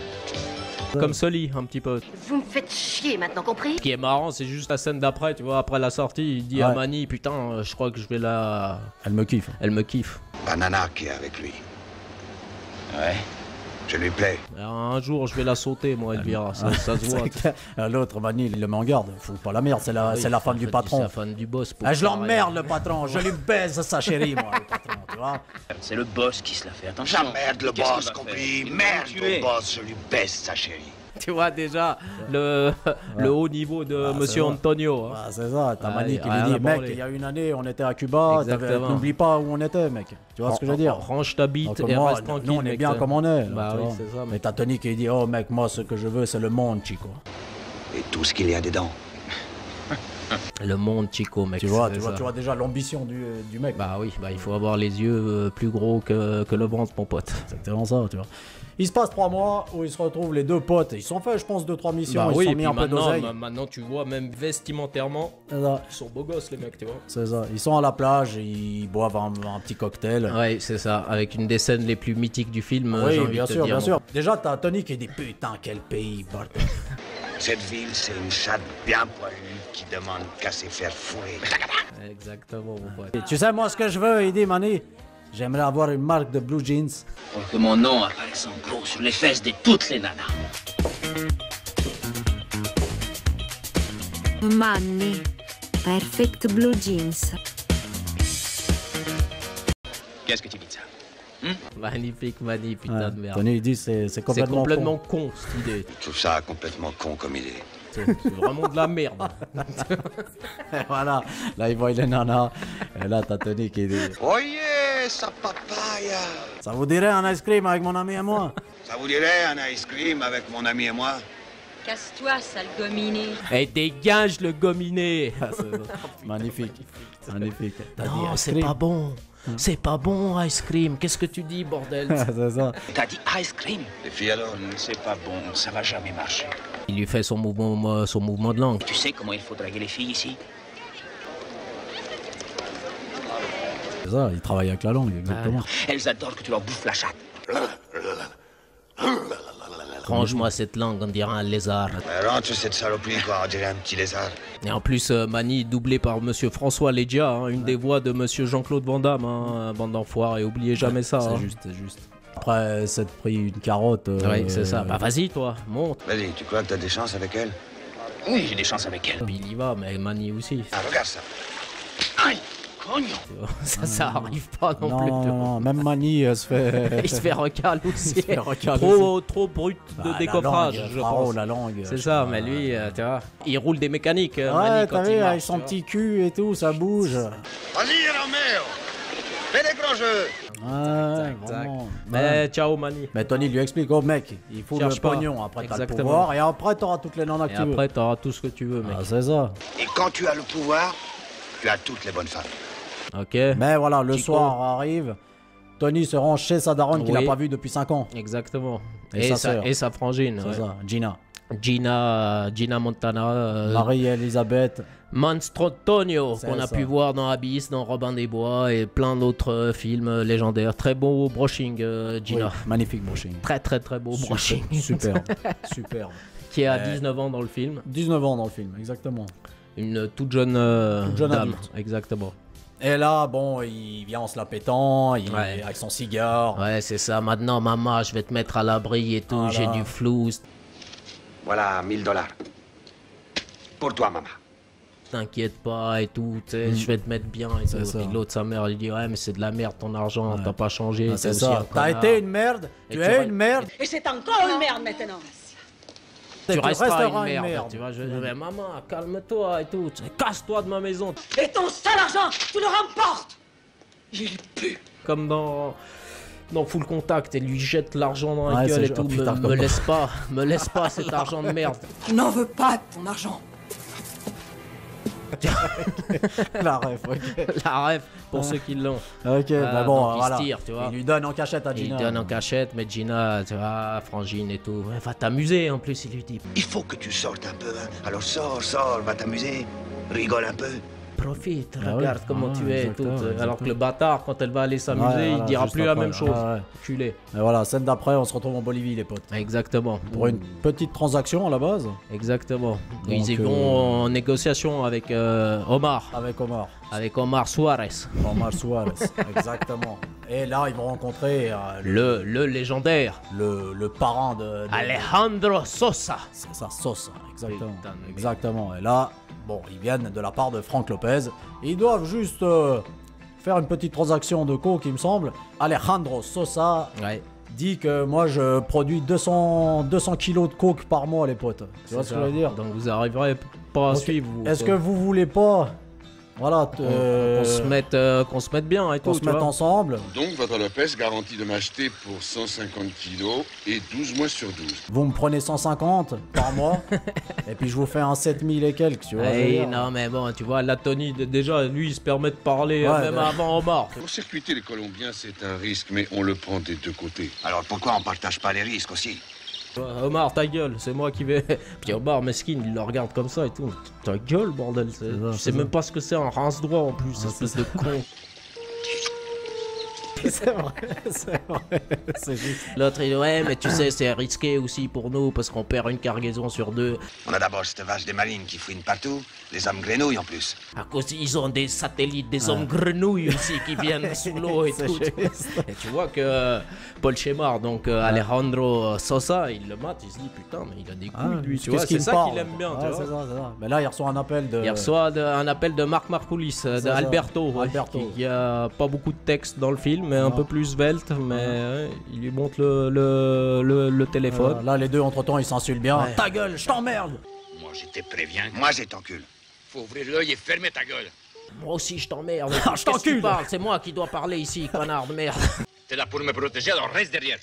Comme Sully, un petit peu. Vous me faites chier maintenant, compris? Ce qui est marrant, c'est juste la scène d'après, tu vois. Après la sortie, il dit à. Manny, putain, euh, je crois que je vais la. Elle me kiffe. Elle me kiffe. Banana qui est avec lui. Ouais. Je lui plais. Un jour, je vais la sauter, moi, Elvira. Ça, ça se voit. C'est. Euh, L'autre, Manny, il le met en garde. Faut pas la merde, c'est la, c'est la femme du C'est patron. la femme du boss. pour Ah, je l'emmerde, le patron. Je lui baise sa chérie, moi, le patron, C'est le boss qui se la fait. Attention. J'emmerde le boss, compris Merde le boss, je lui baisse sa chérie. tu vois déjà le, le haut niveau de Ah, c'est Monsieur. Antonio. hein. Ah, c'est ça, t'as Mani qui lui dit, mec, il y a une année, on était à Cuba, n'oublie pas où on était, mec. Tu vois ce que je veux dire? Range ta bite et moi, reste tranquille. Nous, on est mec, bien comme on est. Bah tu oui, vois. c'est ça. Mais t'as Tony qui dit, oh mec, moi, ce que je veux, c'est le monde, Chico. Et tout ce qu'il y a dedans. Le monde Chico, mec. Tu vois, c'est tu vois, ça. tu vois déjà l'ambition du, du mec. Bah oui, bah il faut avoir les yeux euh, plus gros que, que le ventre, mon pote. C'est exactement ça, tu vois. Il se passe trois mois où ils se retrouvent les deux potes. Ils sont fait, je pense, deux trois missions. Bah ils oui, sont mis un peu maintenant, d'oseille. ma- maintenant, tu vois, même vestimentairement, ils sont beaux gosses, les mecs, tu vois. c'est ça. Ils sont à la plage, ils boivent un, un petit cocktail. Ouais, c'est ça, avec une des scènes les plus mythiques du film. j'ai oui, envie bien de te sûr, dire, bien sûr. Déjà, t'as Tony qui dit putain, quel pays, bordel. Cette ville, c'est une chatte bien poilue qui demande qu'à se faire fourrer. pote. Exactement, mon pote. Et tu sais, moi, ce que je veux, il dit, Mani, j'aimerais avoir une marque de blue jeans. Pour que mon nom apparaisse en gros sur les fesses de toutes les nanas. Manni, perfect blue jeans. Qu'est-ce que tu dis de ça Magnifique, Mani, putain Ouais. de merde. Tony, il dit, c'est c'est C'est complètement, complètement con. con. cette idée. Je trouve ça complètement con comme idée. C'est vraiment de la merde. Et voilà, là, il voit les nanas. Et là, t'as Tony qui dit, Oyez, sa papaya ça vous dirait un ice cream avec mon ami et moi? Ça vous dirait un ice cream avec mon ami et moi? Casse-toi, sale gominé. Et dégage le gominé. Ah, c'est- Magnifique, magnifique. T'as dit Non, c'est pas bon. C'est pas bon, ice cream. Qu'est-ce que tu dis, bordel? C'est ça. T'as dit ice cream? Les filles alors C'est pas bon, ça va jamais marcher. Il lui fait son mouvement, son mouvement de langue. Tu sais comment il faut draguer les filles ici C'est ça, il travaille avec la langue, exactement. Elles adorent que tu leur bouffes la chatte. Range-moi cette langue, on dirait un lézard. Rentre cette saloperie, quoi, on dirait un petit lézard. Et en plus, euh, Mani, doublé par monsieur François Legia, hein, une des voix de monsieur Jean-Claude Van Damme, hein, bande d'enfoirts, et oubliez jamais ça. C'est hein. juste, c'est juste. Après, c'est pris une carotte. euh, Ouais, c'est ça. Bah vas-y, toi, monte. Vas-y, tu crois que t'as des chances avec elle? Oui, j'ai des chances avec elle. Puis il y va, mais Mani aussi. Ah, regarde ça. Aïe Cognon Ça, ça arrive pas non, Non, plus. non, même Mani se fait. Il se fait recal aussi. Il se fait recal trop, trop brut de Ah, la décoffrage, langue, je pense. la langue. C'est ça, mais lui, euh, tu vois, il roule des mécaniques, euh, Ouais, Mani, quand vu, il marche. avec son petit cul et tout, ça bouge. Vas-y, Roméo Fais des grands jeux Mais Ouais. ciao, Mani. Mais Tony lui explique, oh mec, il faut Cherche le pas. pognon, après t'as le Exactement. pouvoir, et après t'auras toutes les nanas que Et tu veux. après, t'auras tout ce que tu veux, mec. Ah, c'est ça. Et quand tu as le pouvoir, tu as toutes les bonnes femmes. Ok Mais voilà, le Chico. soir arrive, Tony se rend chez sa daronne qu'il Oui. a pas vue depuis 5 ans. Exactement. Et Et, sa sa, sœur. et sa frangine. C'est ouais. ça, Gina. Gina, Gina Montana. euh, Marie-Elisabeth. Manstrotonio, C'est qu'on a pu voir dans Abyss, dans Robin des Bois et plein d'autres euh, films euh, légendaires. Très beau brushing, Gina. Oui, magnifique brushing. Très très très beau brushing. Superbe. Superbe. Qui a Euh, 19 ans dans le film. 19 ans dans le film, exactement. Une toute jeune, euh, Toute jeune dame. adulte. Exactement. Et là, bon, il vient en se la pétant, il, Ouais. avec son cigare. Ouais, c'est ça. Maintenant, maman, je vais te mettre à l'abri et tout. Voilà. J'ai du flou. Voilà, 1000 dollars. Pour toi, maman. T'inquiète pas et tout. tu sais, Je vais te mettre bien et Mm. Tout. Puis l'autre, sa mère, il dit Ouais, mais c'est de la merde ton argent. Ouais. T'as pas changé. Ah, c'est ça. T'as été une merde, Et tu es une merde, Et c'est encore une merde maintenant. tu resteras une resteras merde, Tu vois, je vais dire, maman, calme-toi et tout. Casse-toi de ma maison. Et ton sale argent, tu le remportes Comme dans dans Full Contact, et lui jette l'argent dans la Ouais, gueule et tout. oh, putain, me, laisse pas, me laisse pas cet argent de merde. Je n'en veux pas de ton argent. la ref, ok. La rêve pour ceux qui l'ont. Ok, bah bon, donc il voilà. se tire, tu vois. Il lui donne en cachette à Il Gina. donne en cachette, mais Gina, tu vois, frangine et tout. Va t'amuser en plus, il lui dit. Il faut que tu sortes un peu. hein. Alors sors, sors, va t'amuser. Rigole un peu. Profite, Ah regarde oui. comment Ah, tu es et tout. Alors que le bâtard, quand elle va aller s'amuser, Ouais, il voilà, dira plus la même chose. ouais, ouais. Culé. Et voilà, scène d'après, on se retrouve en Bolivie, les potes. Exactement. Pour une petite transaction à la base, Exactement. Donc, Ils y euh, vont en négociation avec euh, Omar. avec Omar. Avec Omar Suarez. Omar Suarez, exactement. Et là, ils vont rencontrer euh, Le, le légendaire. le, le parent de, de- Alejandro Sosa. C'est ça, sauce, exactement. Exactement. Et là, bon, ils viennent de la part de Franck Lopez. Ils doivent juste euh, faire une petite transaction de coke, il me semble. Alejandro Sosa Ouais. dit que moi je produis 200, 200 kilos de coke par mois, les potes. Tu vois ce que ça. je veux dire? Donc vous arriverez pas à suivre. Est-ce que vous voulez pas Voilà, euh, qu'on se mette, euh, qu'on se mette bien et qu'on se mette ensemble Donc, votre Lopez garantit de m'acheter pour 150 kilos et 12 mois sur 12. Vous me prenez 150 par mois, et puis je vous fais un 7000 et quelques, tu vois. Eh, dire. non mais bon, tu vois, la Tony, déjà, lui, il se permet de parler euh, Ouais, même bah. avant Omar. Pour circuiter les Colombiens, c'est un risque, mais on le prend des deux côtés. Alors pourquoi on partage pas les risques aussi? Omar, ta gueule, c'est moi qui vais. Puis Omar, mesquin, il le regarde comme ça et tout. Ta gueule, bordel. c'est sais même pas ce que c'est un rince-droit en plus, espèce de con. c'est vrai, c'est vrai, c'est juste. L'autre, il dit Ouais, mais tu sais, c'est risqué aussi pour nous parce qu'on perd une cargaison sur deux. On a d'abord cette vache des marines qui fouine partout, les hommes grenouilles en plus. À cause, ils ont des satellites, des hommes grenouilles aussi qui viennent sous l'eau et tout. juste. Et tu vois que euh, Paul Chemar, donc euh, Alejandro Sosa, il le mate, il se dit putain, mais il a des couilles Ah, lui, tu vois, qu'il c'est ça qu'il aime bien, tu vois. ça, c'est ça. Mais là, il reçoit un appel de. Il reçoit de- un appel de Marc Marcoulis, euh, d'Alberto, ouais, qui a pas beaucoup de texte dans le film, mais un peu plus svelte, mais ouais, il lui montre le, le, le, le téléphone. Voilà, là, les deux, entre temps, ils s'insultent bien. Ouais. Ta gueule, je t'emmerde Moi je te préviens. Moi j'ai t'encule. Faut ouvrir l'œil et fermer ta gueule. Moi aussi, je t'emmerde. Ah, je t'encule. C'est moi qui dois parler ici, connard de merde. T'es là pour me protéger, alors reste derrière.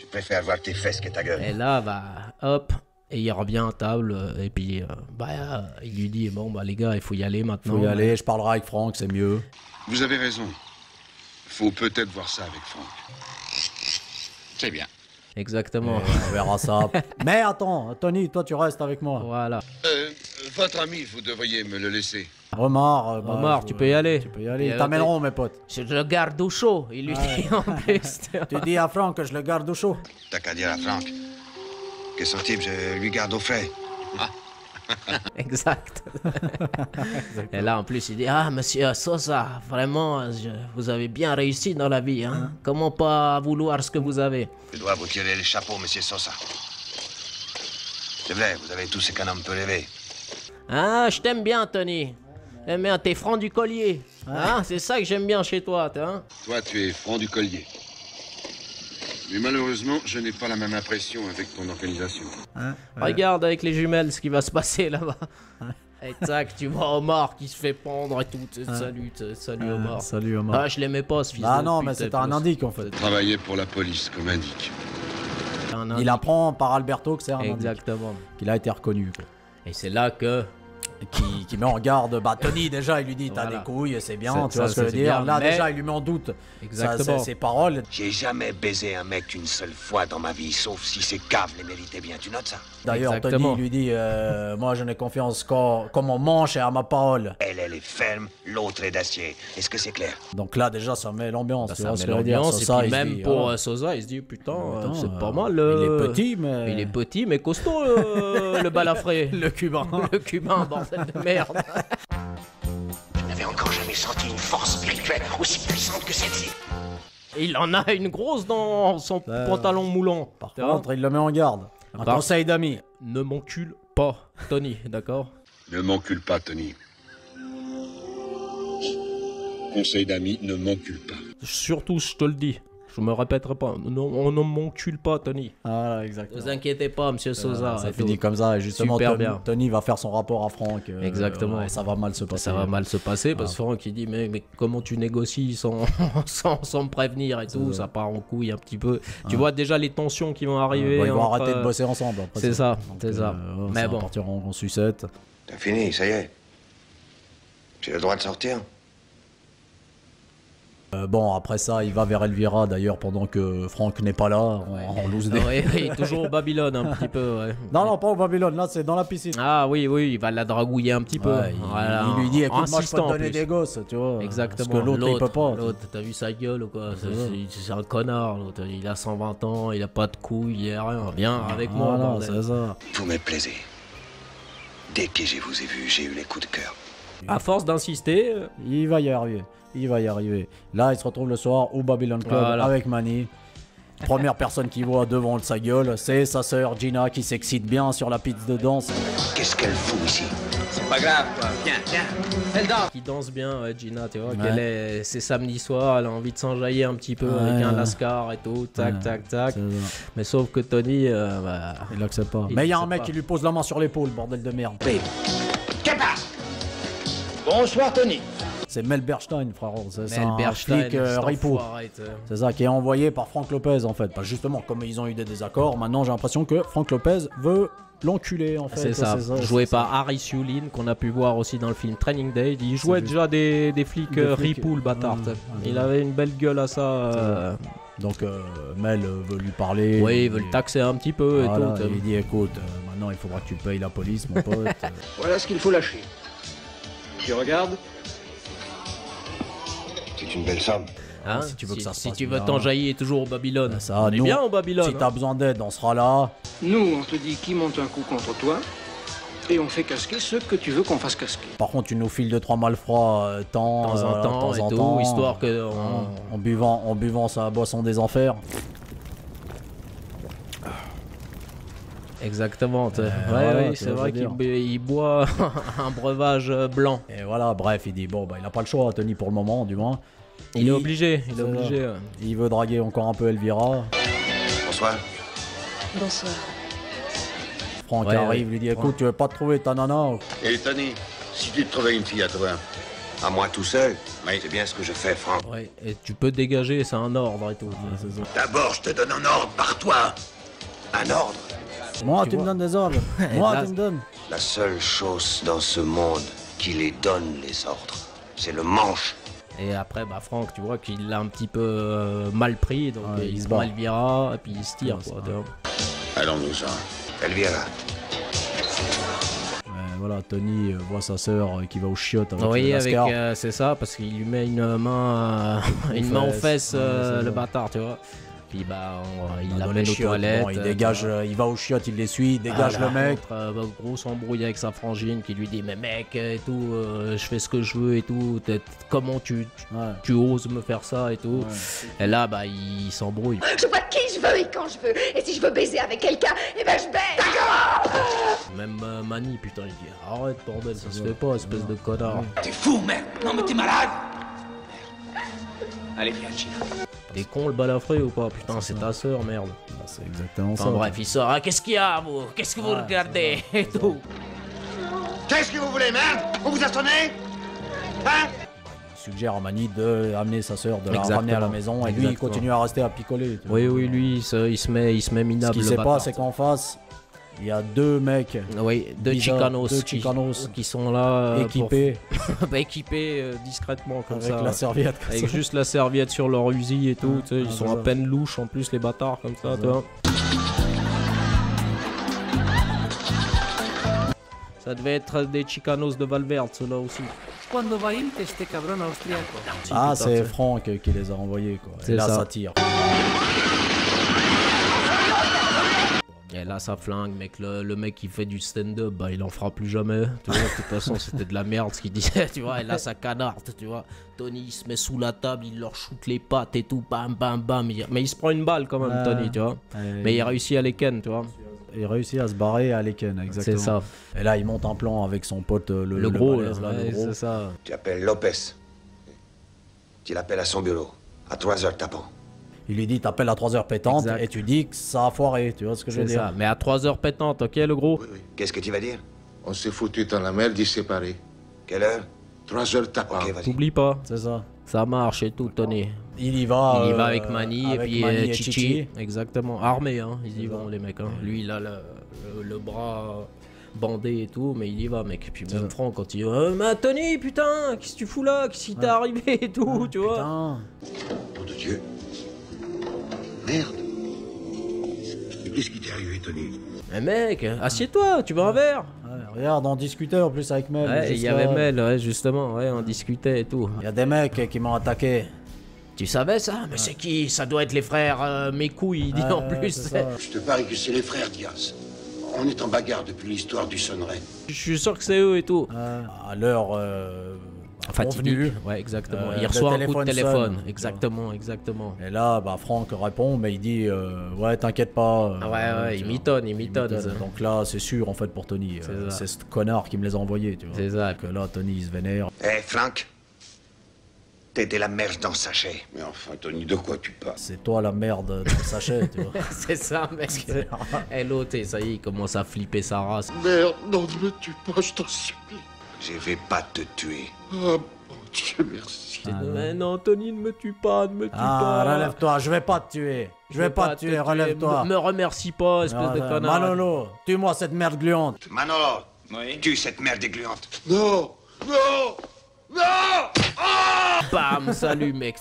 Je préfère voir tes fesses que ta gueule. Et là, bah, hop, et il revient à table, euh, et puis, euh, bah, euh, il lui dit, bon, bah, les gars, il faut y aller maintenant. Faut y aller, je parlerai avec Franck, c'est mieux. Vous avez raison. Faut peut-être voir ça avec Franck. C'est bien. Exactement. Et on verra ça. Mais attends, Tony, toi, tu restes avec moi. Voilà. Euh, votre ami, vous devriez me le laisser. Omar, euh, bah, Omar, je- tu peux y aller. Tu peux y aller. Ils euh, t'amèneront, mes potes. Je le garde au chaud, il lui Ouais. dit en plus. tu dis à Franck que je le garde au chaud. T'as qu'à dire à Franck que son type, je lui garde au frais. Exact. Et là, en plus, il dit Ah, monsieur Sosa, vraiment, je- vous avez bien réussi dans la vie. Hein? Comment pas vouloir ce que vous avez? Je dois vous tirer les chapeaux, monsieur Sosa. C'est vrai, vous avez tout ce qu'un homme peut rêver. Ah, je t'aime bien, Tony. Eh bien, t'es franc du collier. Hein? C'est ça que j'aime bien chez toi, t'es, hein Toi, tu es franc du collier. Mais malheureusement, je n'ai pas la même impression avec ton organisation. Regarde avec les jumelles ce qui va se passer là-bas. Et tac, tu vois Omar qui se fait pendre et tout. Salut, t- salut Ah, Omar. salut, Omar. Ah, je l'aimais pas ce fils Ah non, mais c'était un indique, en fait. Travailler pour la police, comme indique. un Il apprend par Alberto que c'est un indique. Exactement. Qu'il a été reconnu. quoi. Et c'est là que. Qui, qui met en garde. Bah, Tony, déjà, il lui dit T'as Voilà. des couilles, c'est bien. Tu vois ça, ce que je veux dire bien, Là, mais- déjà, il lui met en doute Exactement. ses, paroles. J'ai jamais baisé un mec une seule fois dans ma vie, sauf si ses caves les méritaient bien. Tu notes ça D'ailleurs. Tony lui dit euh, Moi, je n'ai confiance qu'en mon manche et à ma parole. Elle, elle est ferme, l'autre est d'acier. Est-ce que c'est clair? Donc là, déjà, ça met l'ambiance. Bah, ça ce met l'ambiance, et Ça, puis même dit, pour ah, euh, Sosa, il se dit putain, euh, Putain, c'est euh, pas mal. il euh, est petit, mais- Il est petit, mais costaud, le, le balafré. Le cubain. Le cubain, bordel de merde. Je n'avais encore jamais senti une force spirituelle aussi puissante que celle-ci. Il en a une grosse dans son Euh, pantalon moulant. Par contre, il le met en garde. Un Par- conseil d'amis. Ne m'encule pas, Tony, d'accord? Ne m'encule pas, Tony. Conseil d'amis, ne m'encule pas. Surtout, je te le dis. Je me répéterai pas. Non, on ne m'encule pas, Tony. Ne exactement. vous inquiétez pas, monsieur Sosa. ça et finit comme ça. Et justement, Super Ton- bien. Tony va faire son rapport à Franck. euh, Exactement. ça va mal se passer. Ça va mal se passer parce que Franck il dit mais, mais comment tu négocies sans, sans, sans me prévenir et tout, ça. part en couille un petit peu. Tu vois déjà les tensions qui vont arriver. Bon, ils vont entre- arrêter de bosser ensemble. C'est ça, c'est ça. ouais, Mais ça bon. va partir en, en sucette. T'as fini, ça y est. J'ai le droit de sortir Euh, bon, après ça, il va vers Elvira d'ailleurs pendant que Franck n'est pas là, loose day. Ah ouais, toujours au Babylone un petit peu. ouais. Non, non, pas au Babylone, là c'est dans la piscine. Ah oui, oui, il va la dragouiller un petit peu. Ouais, il, Voilà, il lui dit écoute, moi je peux te donner des gosses, tu vois. Exactement. Parce que l'autre il peut pas. L'autre, t'as vu sa gueule ou quoi? C'est- un connard. l'autre. Il a 120 ans, il a pas de couilles, il a rien. Viens avec moi. Voilà, c'est ça. Vous me plaisez. Dès que je vous ai vu, j'ai eu les coups de cœur. À force d'insister, euh, Il va y arriver. Il va y arriver. Là, il se retrouve le soir au Babylon Club Voilà. avec Manny. Première personne qu'il voit devant sa gueule, c'est sa sœur Gina qui s'excite bien sur la piste de danse. Qu'est-ce qu'elle fout ici C'est pas grave, quoi. Viens, viens. Elle danse. Qui danse bien, ouais, Gina, tu vois. Ouais. est- C'est samedi soir, elle a envie de s'enjailler un petit peu Ouais, avec un lascar et tout, tac, Ouais, tac, tac. Mais sauf que Tony, euh, bah, Il accepte pas. Il Mais il y a un mec pas. qui lui pose la main sur l'épaule, bordel de merde. Bonsoir, Tony. C'est Mel Bernstein, frérot. C'est un Bernstein, flic euh. C'est ça, qui est envoyé par Frank Lopez en fait. Parce que justement, comme ils ont eu des désaccords, maintenant j'ai l'impression que Frank Lopez veut l'enculer en fait. C'est ça, joué c'est ça. par Harry Sulin qu'on a pu voir aussi dans le film Training Day. Il jouait déjà des, des flics Des euh, flics, ripoux, le bâtard. mmh, il avait une belle gueule à ça. euh, Donc euh, Mel veut lui parler. Oui, il veut le taxer un petit peu Voilà, et tout. il dit écoute, euh, maintenant il faudra que tu payes la police, mon pote. Voilà ce qu'il faut lâcher. Tu regardes C'est une belle somme. Hein, si tu veux que ça se si passe tu veux bien. t'enjailler toujours au Babylone. ça, on est nous, bien au Babylone. si t'as besoin d'aide, on sera là. Nous, on te dit qui monte un coup contre toi, et on fait casquer ceux que tu veux qu'on fasse casquer. Par contre, tu nous files deux trois malfrats euh, temps, De temps en euh, temps et en tout, temps, histoire que on- hein, en buvant, en buvant sa boisson des enfers. Exactement. Euh, ouais, ouais, c'est vrai qu'il boit un breuvage euh, blanc. Et voilà, bref, il dit bon bah il a pas le choix, Tony pour le moment, du moins. Il est obligé, il est obligé. Il veut draguer encore un peu Elvira. Bonsoir. Bonsoir. Franck Ouais, arrive, lui dit écoute, tu veux pas te trouver ta nana Et Tony, si tu te trouvais une fille à toi, À moi tout seul Oui. C'est bien ce que je fais, Franck. Ouais, et tu peux dégager, c'est un ordre et tout. D'abord, je te donne un ordre par toi. Un ordre Moi, Tu tu, me donnes des ordres. Moi, tu me donnes. La seule chose dans ce monde qui les donne, les ordres, c'est le manche. Et après, bah, Franck, tu vois qu'il l'a un petit peu euh, mal pris, donc Ouais, il il se bat. Elvira, et puis il se tire. Quoi, allons-nous-en. Elvira, voilà, Tony euh, voit sa sœur euh, qui va au chiottes avec Oui, avec, euh, c'est ça, parce qu'il lui met une main, euh, une main aux fesses. euh, Ouais, le bâtard, tu vois. Puis bah, on- il l'amène le aux chiottes. toilettes. Bon, il euh, dégage, euh, il va au chiottes, il les suit, il dégage Ah, le là, mec. contre, euh, bah, grosse embrouille avec sa frangine qui lui dit mais mec et tout euh, je fais ce que je veux et tout t'es- comment tu, tu, Ouais. tu oses me faire ça et tout et là bah il s'embrouille Je vois qui je veux et quand je veux. Et si je veux baiser avec quelqu'un, eh ben je baise. même euh, Mani putain il dit arrête bordel ça se fait pas espèce de connard T'es fou, merde Non, mais t'es malade Allez, viens, Gina. T'es con le balafré ou pas putain c'est ta sœur merde Bah, c'est exactement enfin ça. bref il sort ah, qu'est-ce qu'il y a vous qu'est-ce que vous Ah, regardez et tout Qu'est-ce que vous voulez, merde On vous a sonné Hein Il suggère à Mani de amener sa sœur, de la Exactement. ramener à la maison, et lui il continue à rester à picoler. vois. oui oui lui il se, il se met il se met Ce minable qu'il le sait bâtard. pas, c'est qu'en face, il y a deux mecs oui deux bizarres, chicanos, deux qui- chicanos qui, sont là euh, pour- équipés bah, équipés euh, discrètement comme avec ça. la serviette. comme Avec ça. juste la serviette sur leur usi et tout, tu sais, ils Ah, sont c'est à ça. peine louches en plus les bâtards comme ça, tu ça. vois. Ça devait être des chicanos de Valverde, ceux-là aussi. Ah, putain, c'est Franck qui les a envoyés quoi. C'est Et là ça. ça tire. Et là, ça flingue, mec. Le, le mec qui fait du stand-up, bah, il en fera plus jamais. Tu vois, de toute façon, c'était de la merde ce qu'il disait, tu vois. Et là, ça canarde, tu vois. Tony, il se met sous la table, il leur shoot les pattes et tout, bam, bam, bam. Il- Mais il se prend une balle quand même, Ouais. Tony, tu vois. Mais il réussit à les ken, tu vois. il réussit à se barrer à Leken, exactement. C'est ça. Et là, il monte un plan avec son pote, euh, le, Le, gros, balèze, là, là, le ouais, gros. c'est ça. tu appelles Lopez. Tu l'appelles à son bureau, à 3 heures tapant. Il lui dit t'appelles à 3 heures pétantes Exact. et tu dis que ça a foiré, tu vois ce que je veux C'est dire ça. Mais à 3 heures pétantes, ok, le gros Oui, oui. Qu'est-ce que tu vas dire On s'est foutu dans la merde d'y séparer. Quelle heure Trois heures tapant. Ok, vas-y. T'oublies pas. C'est ça. Ça marche et tout, Tony. Il y va. il y va euh, avec Mani et puis Mani euh, et Chichi. Exactement. Armé, hein. Ils y vont, ça. les mecs. Hein. Lui, il a le, le- le bras bandé et tout, mais il y va, mec. Puis même. Franck, quand il va, euh, mais Tony, putain, qu'est-ce que tu fous là? Qu'est-ce qui t'est arrivé et tout, tu vois? Putain. Nom de Dieu. Merde. Qu'est-ce qui t'est arrivé, Tony Mais mec, assieds-toi, tu veux un verre Ouais, regarde, on discutait en plus avec Mel. Ouais, il y avait. Mel, ouais, justement, ouais, on discutait et tout. Il y a des mecs qui m'ont attaqué. Tu savais ça Mais c'est qui Ça doit être les frères euh, mes couilles, il dit en plus. Je te parie que c'est les frères Diaz. On est en bagarre depuis l'histoire du Sunray. Je suis sûr que c'est eux et tout. Ouais, à l'heure, euh, Fatigué. convenu. Ouais, exactement. Euh, il reçoit un coup de téléphone sonne, exactement, exactement. Et là, bah, Franck répond, mais il dit euh, Ouais, t'inquiète pas. euh, Ah ouais, ouais, il mitonne, il mitonne. Donc là, c'est sûr, en fait, pour Tony. C'est euh. C'est ce connard qui me les a envoyés, tu vois. C'est ça. Que là, Tony, il se vénère. Eh, Franck T'es de la merde dans le sachet. Mais enfin, Tony, de quoi tu parles? C'est toi la merde dans le sachet, tu vois. C'est ça, mec. Et l'autre, et ça y est, il commence à flipper sa race. Merde, non, ne me tue pas, je t'en supplie. Je vais pas te tuer. Oh, mon Dieu, merci. Mais non, Tony, ne me tue pas, ne me tue Ah, pas. relève-toi, je vais pas te tuer. Je vais pas te tuer, relève-toi. Me, me remercie pas, espèce de Ah, connard. Manolo, tue-moi cette merde gluante. Manolo, tue cette merde gluante. Non Non Non Bam, salut, mec.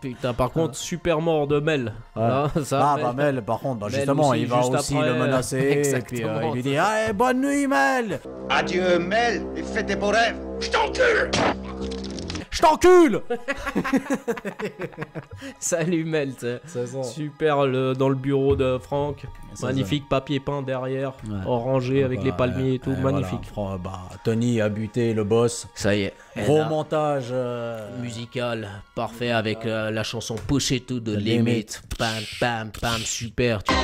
Putain, par contre, super mort de Mel. Ouais. Hein, ça, ah, bah Mel, par contre, bah, Mel justement, aussi, il va juste aussi après, le menacer. Et puis euh, exactement. il lui dit Allez, bonne nuit, Mel Adieu, Mel, et fais des beaux rêves. Je t'encule t'encule Salut Mel, tu sais. C'est ça. Super le, dans le bureau de Franck. Magnifique papier peint derrière, Ouais. orangé avec Bah, les palmiers et tout. Magnifique. voilà, bah, Tony a buté le boss. Ça y est. Gros Et montage. euh, musical parfait avec euh, la chanson Push It to the The Limit. Limit. Bam, bam, bam, super. Tu-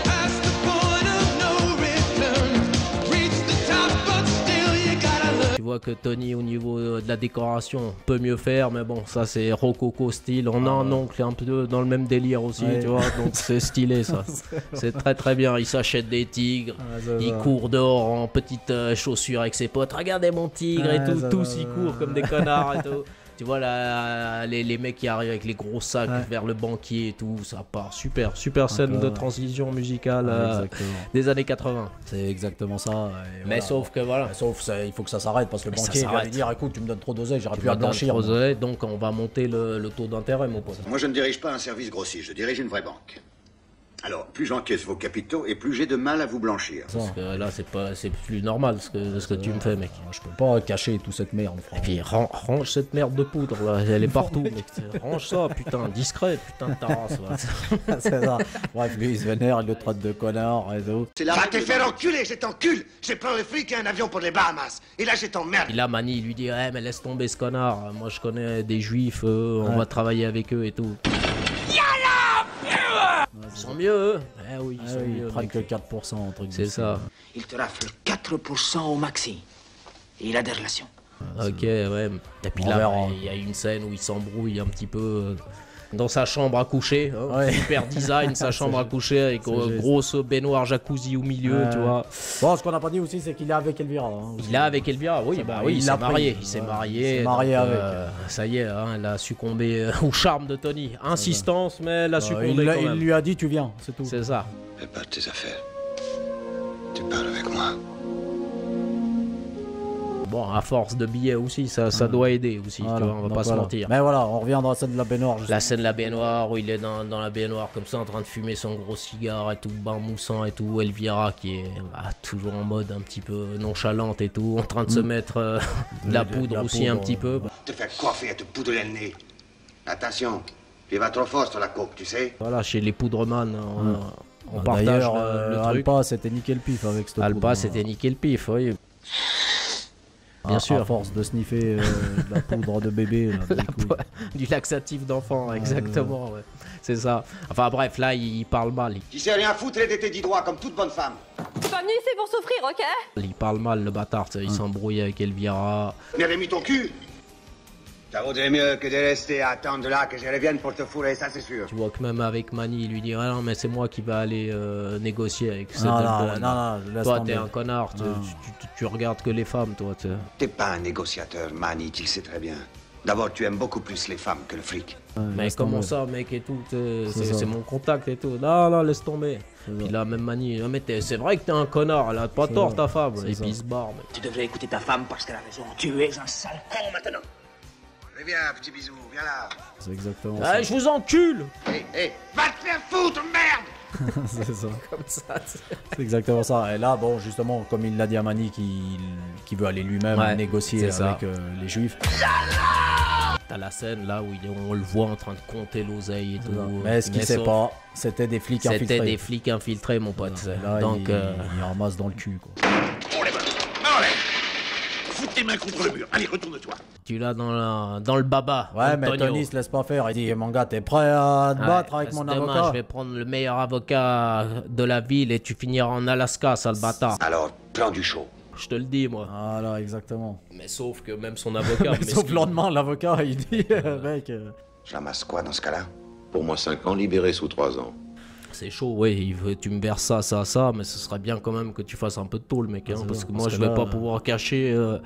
Tu vois que Tony, au niveau euh, de la décoration, peut mieux faire, mais bon, ça c'est rococo style. On a un oncle un peu dans le même délire aussi, Ouais. tu vois, donc c'est stylé ça. c'est très très bien. Il s'achète des tigres, Ah, il court dehors en petites euh, chaussures avec ses potes. Regardez mon tigre et Ouais, tout, tous ils courent comme des connards et tout. Tu vois là, les, les mecs qui arrivent avec les gros sacs Ouais. vers le banquier et tout, ça part super, super scène Encore, de transition musicale euh, des années 80. C'est exactement ça. et Mais voilà. sauf que voilà. Sauf ça, il faut que ça s'arrête parce que le Mais banquier lui dire écoute, tu me donnes trop d'oseille, j'aurais donnes blanchir. trop donc on va monter le, le taux d'intérêt, mon pote. Moi, je ne dirige pas un service grossier, je dirige une vraie banque. Alors, plus j'encaisse vos capitaux et plus j'ai de mal à vous blanchir. Parce que là, c'est pas, c'est plus normal ce que, ce que tu me fais, mec. Je peux pas cacher toute cette merde, Et puis ran- range cette merde de poudre, là. elle est partout, mec. Range ça, putain, discret, putain de ta race. va. c'est ça. Bref, lui, il se vénère, il le traite de connard et tout. Va te faire enculer, je t'encule Je prends le fric et un avion pour les Bahamas. Et là, je t'emmerde. Et là, Mani, il lui dit, ouais, mais laisse tomber ce connard. Moi, je connais des juifs, on Ouais. va travailler avec eux et tout. Ils sont mieux, eux. Eh oui, ils Ah sont oui, mieux. ils prennent mec. que 4% entre C'est ça. Il te rafle 4% au maxi. Et il a des relations. Ok, ouais. Et puis là, il y a une scène où il s'embrouille un petit peu euh, dans sa chambre à coucher. hein. Ouais. Super design, sa chambre à coucher avec euh, grosse baignoire jacuzzi au milieu, tu vois. Bon, ce qu'on n'a pas dit aussi, c'est qu'il est avec Elvira. hein. Il est avec Elvira, oui, bah oui, il il s'est marié, il s'est marié. il marié donc, avec. euh, ça y est, hein, elle a succombé euh, au charme de Tony. Insistance, mais elle a Euh, succombé il, quand il même. lui a dit tu viens, c'est tout. C'est ça. Fais pas de tes affaires. Tu parles avec moi. Bon, à force de billets aussi, ça, ça doit aider aussi, Voilà, tu vois, on va donc pas voilà. se mentir. Mais voilà, on revient dans la scène de la baignoire. juste- La scène de la baignoire où il est dans, dans la baignoire comme ça en train de fumer son gros cigare et tout, bain moussant et tout. Elvira qui est bah, toujours en mode un petit peu nonchalante et tout, en train de se Mm. mettre euh, de la De- de- poudre de la aussi un petit peu. Te faire coiffer et te poudrer le nez. Attention, tu vas trop fort sur la coke, tu sais. Voilà, chez les poudreman, on, on Ah, partage le, euh, le truc. Alpa, c'était nickel le pif avec cette Alpa, poudre, c'était hein. nickel pif, oui. À- Bien sûr. À force de sniffer euh, de la poudre de bébé. là. Du laxatif d'enfant, exactement. ouais. C'est ça. Enfin bref, là, il parle mal. Il, Qui sait rien foutre de tes dix doigts comme toute bonne femme. Suis pas venu ici pour souffrir, ok? Il parle mal, le bâtard. Il s'embrouille avec Elvira. Mais avait mis ton cul. Ça vaudrait mieux que de rester à attendre là que je revienne pour te fourrer, ça c'est sûr. Tu vois que même avec Mani, il lui dit Ah non, mais c'est moi qui va aller euh, négocier avec cette Non, non, non, non, Toi, t'es un connard. tu- Non. Tu, tu- tu regardes que les femmes, toi. tu sais. T'es pas un négociateur, Manny, tu le sais très bien. D'abord, tu aimes beaucoup plus les femmes que le fric. Mais comment tomber. ça, mec, et tout C'est mon contact et tout. Non, non, laisse tomber. Puis là, même Mani, Ah, mais t'es- c'est vrai que t'es un connard. Elle a pas tort, ta femme. Et puis il se barre. mec. Tu devrais écouter ta femme parce qu'elle a raison. Tu es un sale con maintenant. Viens, petit bisou, viens là. C'est exactement Ah, ça. je vous encule Hé, hé, va te faire foutre, merde c'est ça. Comme ça. C'est exactement ça. Et là, bon, justement, comme il l'a dit à Mani, qui, qui veut aller lui-même Ouais, négocier c'est ça. avec euh, les juifs. T'as la scène là où il- on le voit en train de compter l'oseille et tout. Mais ce qu'il sait sauf- pas, c'était des flics C'était infiltrés. des flics infiltrés, mon pote. Là, Donc, il, euh, il ramasse dans le cul, quoi. On les les mains contre le mur. Allez, retourne-toi. Tu l'as dans, la- dans le baba. Ouais, mais. Tony se laisse pas faire. Il dit Mon gars, t'es prêt à te Ouais, battre avec mon demain, avocat je vais prendre le meilleur avocat de la ville et tu finiras en Alaska, sale bâtard. Alors, plan du show. Je te le dis, moi. Voilà, exactement. Mais sauf que même son avocat. Mais sauf ce le lendemain, l'avocat, il dit euh, Mec. euh, Je ramasse quoi dans ce cas-là? Pour moi, 5 ans, libéré sous 3 ans. C'est chaud, il veut, tu me verses ça, ça, ça, mais ce serait bien quand même que tu fasses un peu de tôle, mec, hein, parce que parce moi que je vais là, pas euh, pouvoir cacher euh,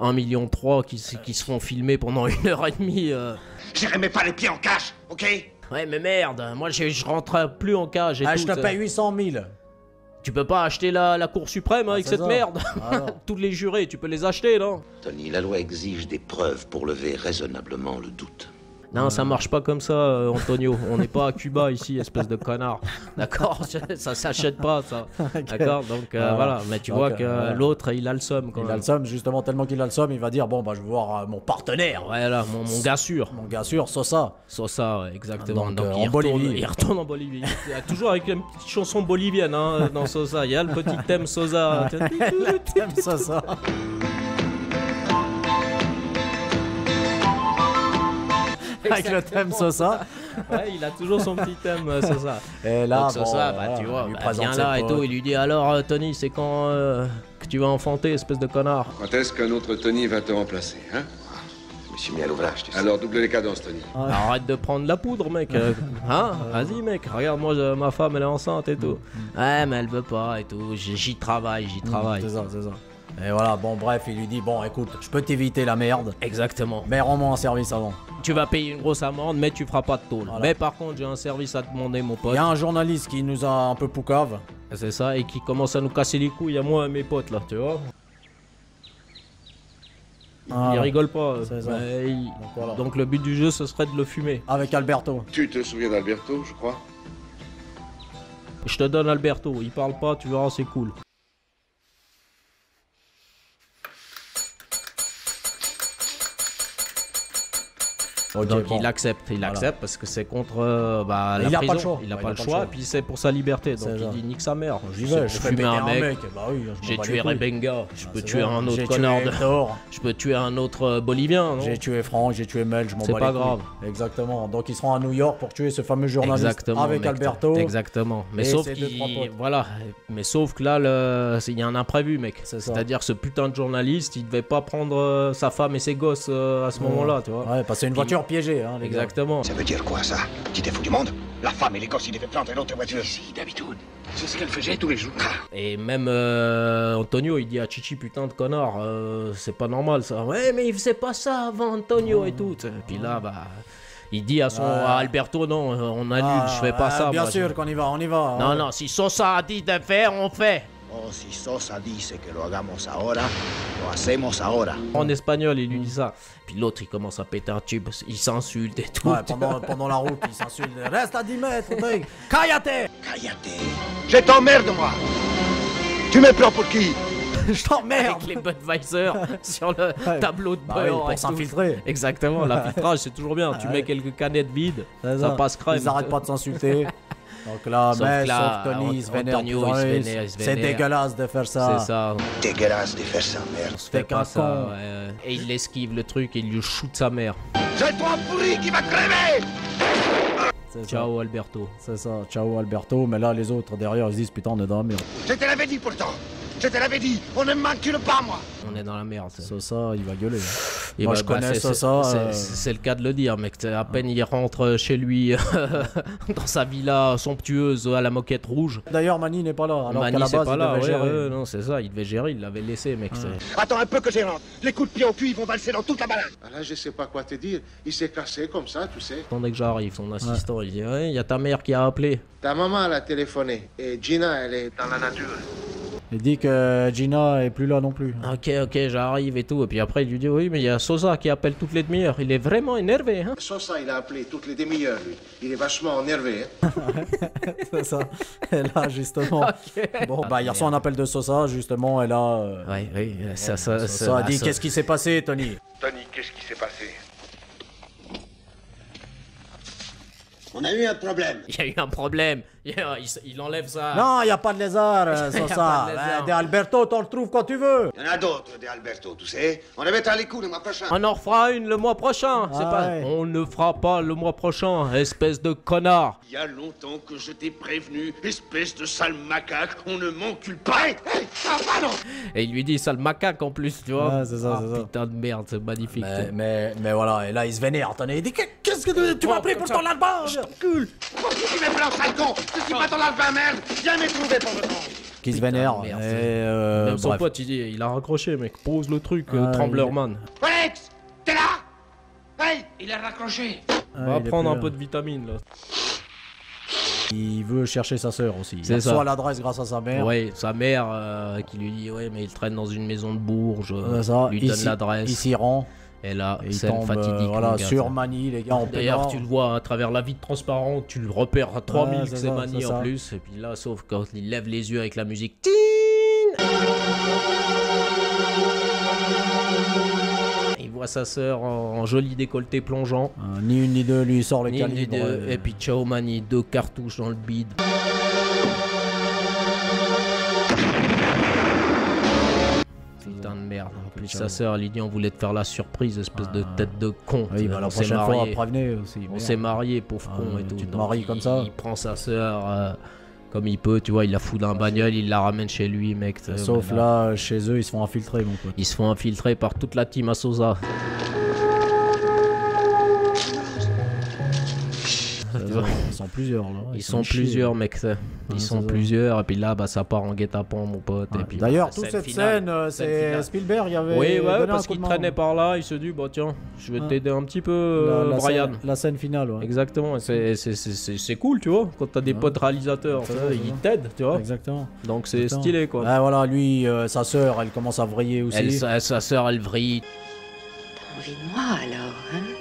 1,3 million qui, qui se font filmer pendant une heure et demie. euh. Je remets pas les pieds en cache, ok? Ouais, mais merde, moi je, je rentre plus en cage et Ah, tout. je te paye 800 000. Tu peux pas acheter la, la Cour suprême avec c'est cette ça. merde. Alors. Tous les jurés, tu peux les acheter, non? Tony, la loi exige des preuves pour lever raisonnablement le doute. Non, ça marche pas comme ça, euh, Antonio. On n'est pas à Cuba ici, espèce de connard. D'accord? Ça s'achète pas, ça. D'accord? Donc euh, voilà. Mais tu donc, vois euh, que l'autre, il a le seum quand Il a même. le somme, justement, tellement qu'il a le somme, il va dire Bon, bah, je vais voir euh, mon partenaire. Voilà, mon, mon gars sûr. Mon gars sûr, Sosa. Sosa, ouais, exactement. Donc, Donc, euh, il, en retourne, Bolivie. il retourne en Bolivie. Il y a toujours avec une petite chanson bolivienne hein, dans Sosa. Il y a le petit thème Sosa. Thème Sosa. Avec le thème Sosa. Ouais, il a toujours son petit thème, euh, Sosa. Et là, Donc, Sosa, bon, bah, tu vois, il lui bah, ses là et tout. Il lui dit Alors, euh, Tony, c'est quand euh, que tu vas enfanter, espèce de connard? Quand est-ce qu'un autre Tony va te remplacer, hein? Je me suis mis à l'ouvrage, tu sais. Alors, double les cadences, Tony. Arrête de prendre la poudre, mec. Hein? Vas-y, mec. Regarde, moi, je- ma femme, elle est enceinte et tout. Ouais, mais elle veut pas et tout. J'y travaille, j'y travaille. C'est ça, c'est ça. Et voilà, bon, bref, il lui dit Bon, écoute, je peux t'éviter la merde, Exactement. mais rends-moi un service avant. Tu vas payer une grosse amende, mais tu feras pas de tôle. Voilà. Mais par contre, j'ai un service à te demander, mon Il pote. y a un journaliste qui nous a un peu poucave. C'est ça, et qui commence à nous casser les couilles à moi et mes potes, là, tu vois. Ah, il rigole pas. c'est ça. mais il- Donc, voilà. Donc le but du jeu, ce serait de le fumer. Avec Alberto. Tu te souviens d'Alberto, je crois? Je te donne Alberto, il parle pas, tu verras, c'est cool. Donc bon. il accepte, il Voilà. accepte parce que c'est contre euh, bah, la Il a pas le prison. choix. Il a Ouais, pas le choix, et puis c'est pour sa liberté. Donc C'est il dit nique sa mère. J'y vais, je un mec. mec. Bah oui, J'ai tué. Rebenga, je peux C'est tuer un autre connard. Je peux tuer un autre Bolivien, J'ai tué Franck, j'ai tué Mel, je m'en C'est bats pas les couilles. grave. Exactement. Donc ils seront à New York pour tuer ce fameux journaliste Exactement, avec mec, Alberto. Exactement. Mais sauf qu'il... Voilà. Mais sauf que là, le... c'est- il y a un imprévu, mec. C'est. C'est-à-dire ce putain de journaliste, il devait pas prendre euh, sa femme et ses gosses euh, à ce moment-là, tu vois. Ouais, c'est une voiture piégée, hein, les gars. Exactement. Ça veut dire quoi, ça? Tu t'es fou du monde? La femme et les gosses, ils devaient prendre une autre voiture. Si, d'habitude. C'est ce qu'elle faisait tous les jours. Et même euh, Antonio, il dit à Chichi, putain de connard, euh, c'est pas normal ça. Ouais, mais il faisait pas ça avant Antonio et tout. Et puis là, bah, il dit à son à Alberto, non, on annule, Ah, je fais pas ah, ça. Bien moi, sûr je- qu'on y va, on y va. Non, hein. non, si Sosa a dit de faire, on fait. Oh, si Sosa dice que lo hagamos ahora, lo hacemos ahora. En espagnol, il lui dit ça. Puis l'autre, il commence à péter un tube, il s'insulte et tout. Ouais, pendant, pendant la route, il s'insulte. Reste à 10 mètres, mec. Cállate Cállate. Je t'emmerde, moi Tu me prends pour qui? Je t'emmerde Avec les Budweiser sur le Ouais. tableau de Bah oui, bord. pour et tout. s'infiltrer. Exactement, l'infiltrage, c'est toujours bien. Tu mets quelques canettes vides, C'est ça passe crème. Ils arrêtent pas de s'insulter. Donc là, Sauf mais là, sauf Tony, il se vénère. C'est dégueulasse de faire ça. C'est ça. Dégueulasse de faire ça, merde. On se fait pas ça. con. ouais. Et il esquive le truc et il lui shoot sa mère. C'est toi pourri qui va crever ça. Ciao Alberto. C'est ça. Ciao Alberto. Mais là, les autres derrière, ils se disent putain, on est dans la merde. Je te l'avais dit pourtant Je te l'avais dit On ne m'encule pas, moi On est dans la merde. ça. Ça, il va gueuler. Et Moi, bah, je bah, connais c'est- ça, c'est- ça. c'est- euh, le cas de le dire, mec. À peine il rentre chez lui dans sa villa somptueuse à la moquette rouge. D'ailleurs, Mani n'est pas là. Alors Mani, c'est pas là. Ouais, gérer. non, c'est ça. Il devait gérer. Il l'avait laissé, mec. Attends un peu que je rentre. Les coups de pied au cul, ils vont valser dans toute la balade. Ah, Là, je sais pas quoi te dire. Il s'est cassé comme ça, tu sais. Attendez que j'arrive, son assistant, il dit Ouais, il y a ta mère qui a appelé. Ta maman, elle a téléphoné. Et Gina, elle est dans la nature. Il dit que Gina est plus là non plus. Ok, ok, j'arrive et tout. Et puis après, il lui dit Oui, mais il y a Sosa qui appelle toutes les demi-heures. Il est vraiment énervé, hein. Sosa, il a appelé toutes les demi-heures, lui. Il est vachement énervé, hein. C'est ça. Et là, justement. Bon, bah, hier soir, un appel de Sosa, justement, et là. euh, Ouais, oui, ça, ça, Sosa ça- a dit ça- Qu'est-ce qui s'est passé, Tony? Tony, qu'est-ce qui s'est passé? On a eu un problème. Il y a eu un problème. Yeah, il, enlève ça. Non, il n'y a pas de lézard, euh, Y a Sosa. pas de lézard. Des Alberto, t'en le trouves quand tu veux. Il y en a d'autres, des Alberto, tu sais. On devait être à l'écoute le mois prochain. On en refera une le mois prochain. Ah pas. ouais. On ne fera pas le mois prochain, espèce de connard. Il y a longtemps que je t'ai prévenu, espèce de sale macaque, on ne m'encule pas. Hey, hey, ça va, non Et il lui dit sale macaque en plus, tu vois. C'est ça, Ah, c'est ça. Putain de merde, c'est magnifique. Mais, mais, mais voilà, et là, il se vénère. Attendez, il dit Qu'est- Qu'est-ce que tu m'as pris pour ton album Je t'encule Pourquoi tu m'es blanc, sale con Je suis pas ton alpin, merde Putain et, c'est- euh, Même son bref. pote, il, dit, il a raccroché, mec. Pose le truc, euh, Ah, Tremblerman. Alex T'es là? Hey Il a raccroché. Ah, Va il est prendre plus un peu là. de vitamine là. Il veut chercher sa sœur aussi. Il C'est reçoit ça. l'adresse grâce à sa mère. Ouais, sa mère euh, qui lui dit ouais mais il traîne dans une maison de Bourges, euh, C'est ça. lui Il donne s'y- l'adresse. Il s'y rend. Et là, fatidique. euh, mon voilà, sur. Mani, les gars, en D'ailleurs, tu le vois à travers la vitre transparente, tu le repères à 3000 Ouais, que c'est c'est Mani c'est en plus. Et puis là, sauf quand il lève les yeux avec la musique. Tin Il voit sa sœur en, en joli décolleté plongeant. Euh, ni une ni deux, lui il sort le Ni une ni calibre. deux. Et puis ciao Mani, deux cartouches dans le bide. Sa sœur, dit on voulait te faire la surprise, espèce de tête de con. Oui, bah, On s'est marié. aussi. On s'est marié, pauvre Ah, con et tout. tu te maries comme ça Il prend sa sœur euh, comme il peut, tu vois, il la fout d'un bagnole, il la ramène chez lui, mec. euh, Sauf voilà. là, chez eux, ils se font infiltrer, mon pote. Ils se font infiltrer par toute la team à Sont plusieurs, là. Ils sont plusieurs, mec. Ils Ouais, sont plusieurs, et puis là, bah, ça part en guet-apens, mon pote. et puis, D'ailleurs, bah, toute cette finale, scène, euh, scène c'est. Spielberg, il avait Oui, ouais, un parce qu'il traînait par là, il se dit, bah tiens, je vais Ah. t'aider un petit peu, euh, la, la Brian. Scène, la scène finale, ouais. Exactement, c'est- c'est- c'est c'est- c'est cool, tu vois, quand t'as des Ouais. potes réalisateurs, ils t'aident, tu vois. Exactement. Donc c'est stylé, quoi. Ouais, voilà, lui, euh, sa sœur, elle commence à vriller aussi. Elle, sa, sa sœur, elle vrille. Envie de moi alors, hein?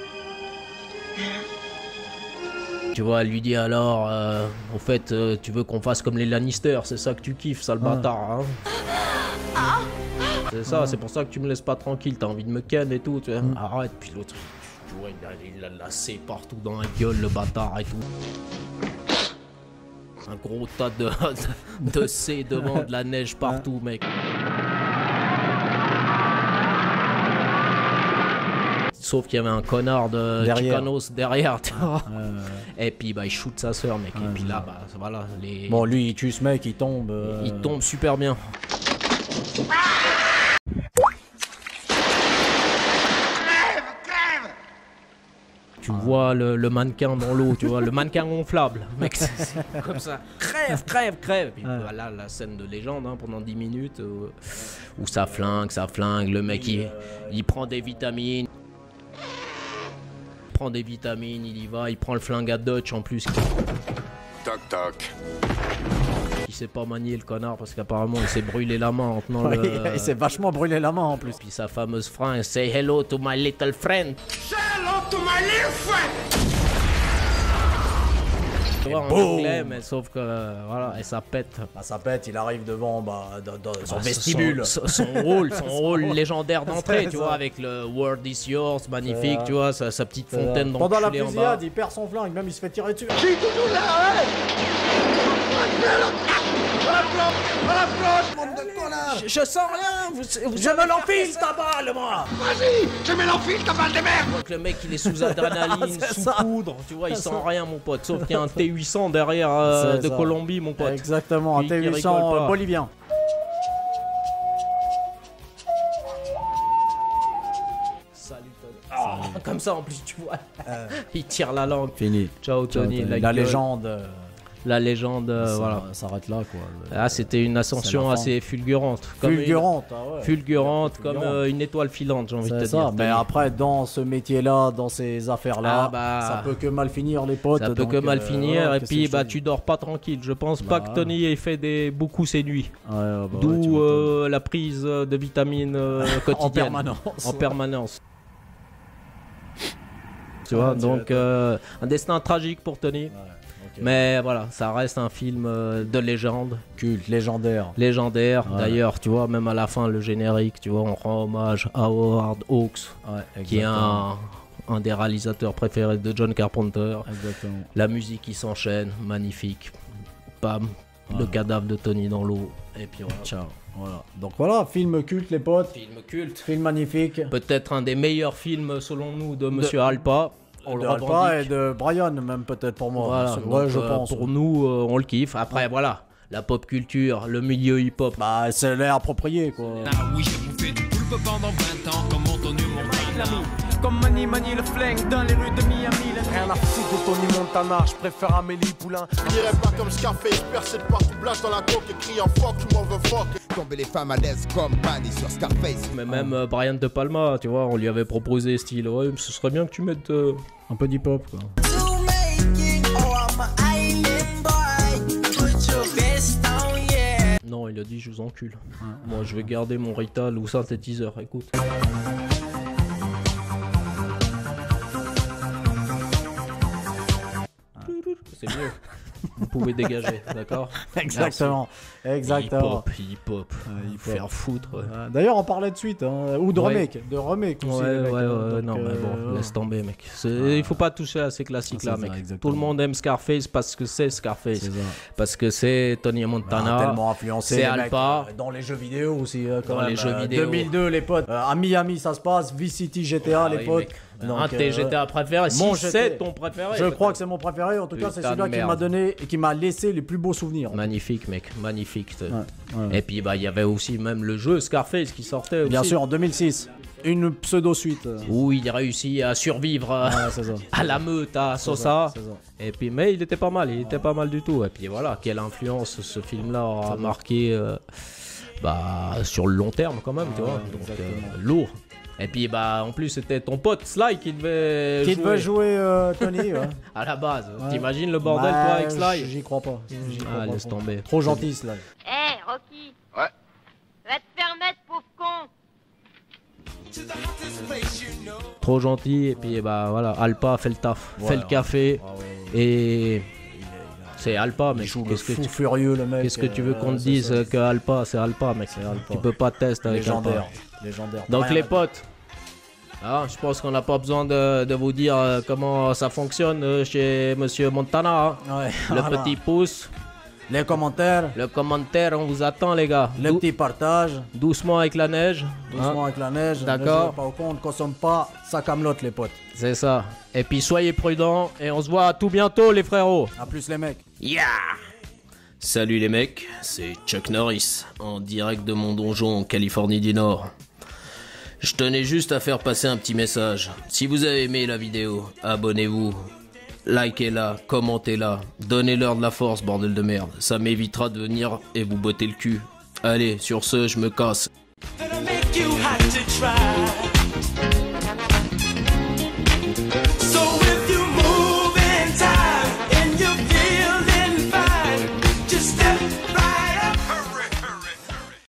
Tu vois, elle lui dit alors, euh, au fait, euh, tu veux qu'on fasse comme les Lannister, c'est ça que tu kiffes, sale Ah. bâtard, hein C'est ça, c'est pour ça que tu me laisses pas tranquille, t'as envie de me ken et tout, tu vois. Mm. Arrête, puis l'autre, tu vois, il a- il l'a lassé partout dans la gueule, le bâtard et tout. Un gros tas de, de, de C devant, de la neige partout, mec. Sauf qu'il y avait un connard de Derrière. Chicanos derrière. Et puis bah il shoot sa sœur mec. et puis là bah voilà les. Bon, lui, il tue ce mec, il tombe. euh, Il tombe super bien. Tu vois le, le mannequin dans l'eau, tu vois, le mannequin gonflable. Mec, c'est comme ça. Crève, crève, crève. Puis voilà la scène de légende hein, pendant 10 minutes euh, où ça flingue, ça flingue. Le mec il, il prend des vitamines. Il prend des vitamines, il y va, il prend le flingue à Dutch en plus. Toc toc. Il sait pas manier le connard parce qu'apparemment il s'est brûlé la main en tenant Ouais, le. il s'est vachement brûlé la main en plus. Puis sa fameuse phrase Say hello to my little friend. Hello to my little friend. Tu vois, en boum anglais, mais sauf que euh, voilà, et ça pète. Bah, ça pète, il arrive devant bah, dans, dans son Bah, vestibule. Son, son- son rôle, son rôle légendaire d'entrée, tu ça. vois, avec le World is yours, magnifique, tu vois, sa, sa petite fontaine dans Pendant la fusillade, il perd son flingue, même il se fait tirer dessus. Je suis toujours là, hein À bande de connards Je, je sens rien, vous, vous Je me l'enfile ta balle, moi Vas-y Je mets l'enfile, ta balle de merde Donc le mec il est sous adrénaline, sous ça. poudre, tu vois, il sent rien mon pote, sauf qu'il y a un T800 derrière euh, de ça. Colombie mon pote. Exactement, un Qui- qui rigole T800 pas. bolivien. Salut Tony. Ah, comme ça en plus tu vois. il tire la langue. Fini. Ciao Tony, la, légende. La légende, euh, ça voilà. s'arrête là, quoi. Ah, c'était une ascension assez fulgurante. Comme une- Fulgurante, ah ouais. fulgurante, comme Fulgurante. euh, une étoile filante, j'ai envie de te ça, dire. mais après, dans ce métier-là, dans ces affaires-là, Ah bah. ça peut que mal finir, les potes. Ça peut que mal euh, finir, et puis bah tu dors pas tranquille. Je pense Bah, pas que Tony ait fait des, beaucoup ses nuits. Ouais, bah D'où euh, la prise de vitamines euh, quotidienne. permanence. En permanence. Tu vois, donc euh, un destin tragique pour Tony. Mais voilà, ça reste un film euh, de légende, Culte, légendaire. légendaire. Ouais. D'ailleurs, tu vois, même à la fin, le générique, tu vois, on rend hommage à Howard Hawks, Ouais, qui est un, un des réalisateurs préférés de John Carpenter. Exactement. La musique qui s'enchaîne, magnifique. bam, le cadavre de Tony dans l'eau. Et puis voilà. Ciao. Voilà. Donc voilà, film culte, les potes. Film culte. Film magnifique. Peut-être un des meilleurs films, selon nous, de Monsieur Alpa. On de le Alpa et de Brian, même peut-être pour moi. Voilà, donc, ouais, je euh, pense. Pour nous, euh, on le kiffe. Après, voilà, la pop culture, le milieu hip-hop. Bah, c'est l'air approprié, quoi. Ah oui, j'ai bouffé du poulpe pendant 20 ans, comme Antonio Montana. Comme Mani Mani le flingue dans les rues de Miami. Rien à foutre de Tony Montana, je préfère Amélie Poulain. J'irai pas comme Scarface, percé de partout, blast dans la coque et criant fuck, je m'en veux fuck. Tomber les femmes à l'aise comme Manny sur Scarface. Mais même euh, Brian De Palma, tu vois, on lui avait proposé style, ouais, ce serait bien que tu mettes euh, un peu d'hip-hop, quoi. Non, il a dit je vous encule. Moi, je vais garder mon Rital ou synthétiseur, écoute. C'est mieux. Vous pouvez dégager, d'accord Exactement. Exactement. Hip-hop, hip-hop. hip-hop. Faire foutre. ouais. Euh, D'ailleurs, on parlait de suite, hein, ou de Ouais. remake. De remake aussi. Ouais, mecs, ouais, hein, ouais, donc, non, mais bon, euh, laisse tomber, mec. C'est- Il faut pas toucher à ces classiques-là, Ah, ça, mec. Tout le monde aime Scarface parce que c'est Scarface. Parce que c'est Tony Montana. Ah, tellement influencé. C'est mecs, Alpa. euh, dans les jeux vidéo aussi. euh, quand Dans même, les jeux euh, vidéo. 2002, les potes. Euh, à Miami, ça se passe. Vice City, GTA, Ah les potes. mec. Un de tes GTA préférés, si c'est ton préféré, Je crois que c'est mon préféré. En tout cas, c'est celui-là qui m'a donné et qui m'a laissé les plus beaux souvenirs. Magnifique, mec, magnifique. Et puis, bah, il y avait aussi même le jeu Scarface qui sortait aussi. Bien sûr, en 2006. Une pseudo-suite. euh. Où il réussit à survivre à, c'est ça. à la meute, à Sosa. ça, c'est ça. Et puis, mais il était pas mal, il était pas mal du tout. Et puis voilà, quelle influence ce film-là aura marqué euh, bah, sur le long terme quand même, tu vois. Donc, euh, lourd. Et puis, bah, en plus, c'était ton pote Sly qui devait Qui jouer. devait jouer euh, Tony. ouais. À la base. Ouais. T'imagines le bordel, Bah, toi, avec Sly J'y crois pas. J'y crois Ah, pas, laisse pas. tomber. Trop gentil, Sly. Hé, Rocky Ouais. Va te faire mettre, pauvre con Trop gentil. Et puis, bah, voilà, Alpa fait le taf, fait le café. Ah Et. C'est Alpa, le Qu'est-ce que fou tu- furieux, le mec, Qu'est-ce que tu veux euh, qu'on te dise ça. que Alpa, c'est Alpa, mec? Tu peux pas tester avec. Alpa. Légendaire. Donc les potes, ah, je pense qu'on n'a pas besoin de, de vous dire euh, comment ça fonctionne euh, chez Monsieur Montana. hein. Ouais, Le voilà. petit pouce, Les commentaires, le commentaire, on vous attend les gars. les Dou- petits partages, doucement avec la neige. doucement hein. avec la neige. D'accord. Con, ne consomme pas sa camelote, les potes. C'est ça. Et puis soyez prudents et on se voit à tout bientôt les frérots. A plus, les mecs. Yeah Salut les mecs, c'est Chuck Norris, en direct de mon donjon en Californie du Nord. Je tenais juste à faire passer un petit message. Si vous avez aimé la vidéo, abonnez-vous. Likez-la, commentez-la, donnez-leur de la force, bordel de merde. Ça m'évitera de venir et vous botter le cul. Allez, sur ce, je me casse.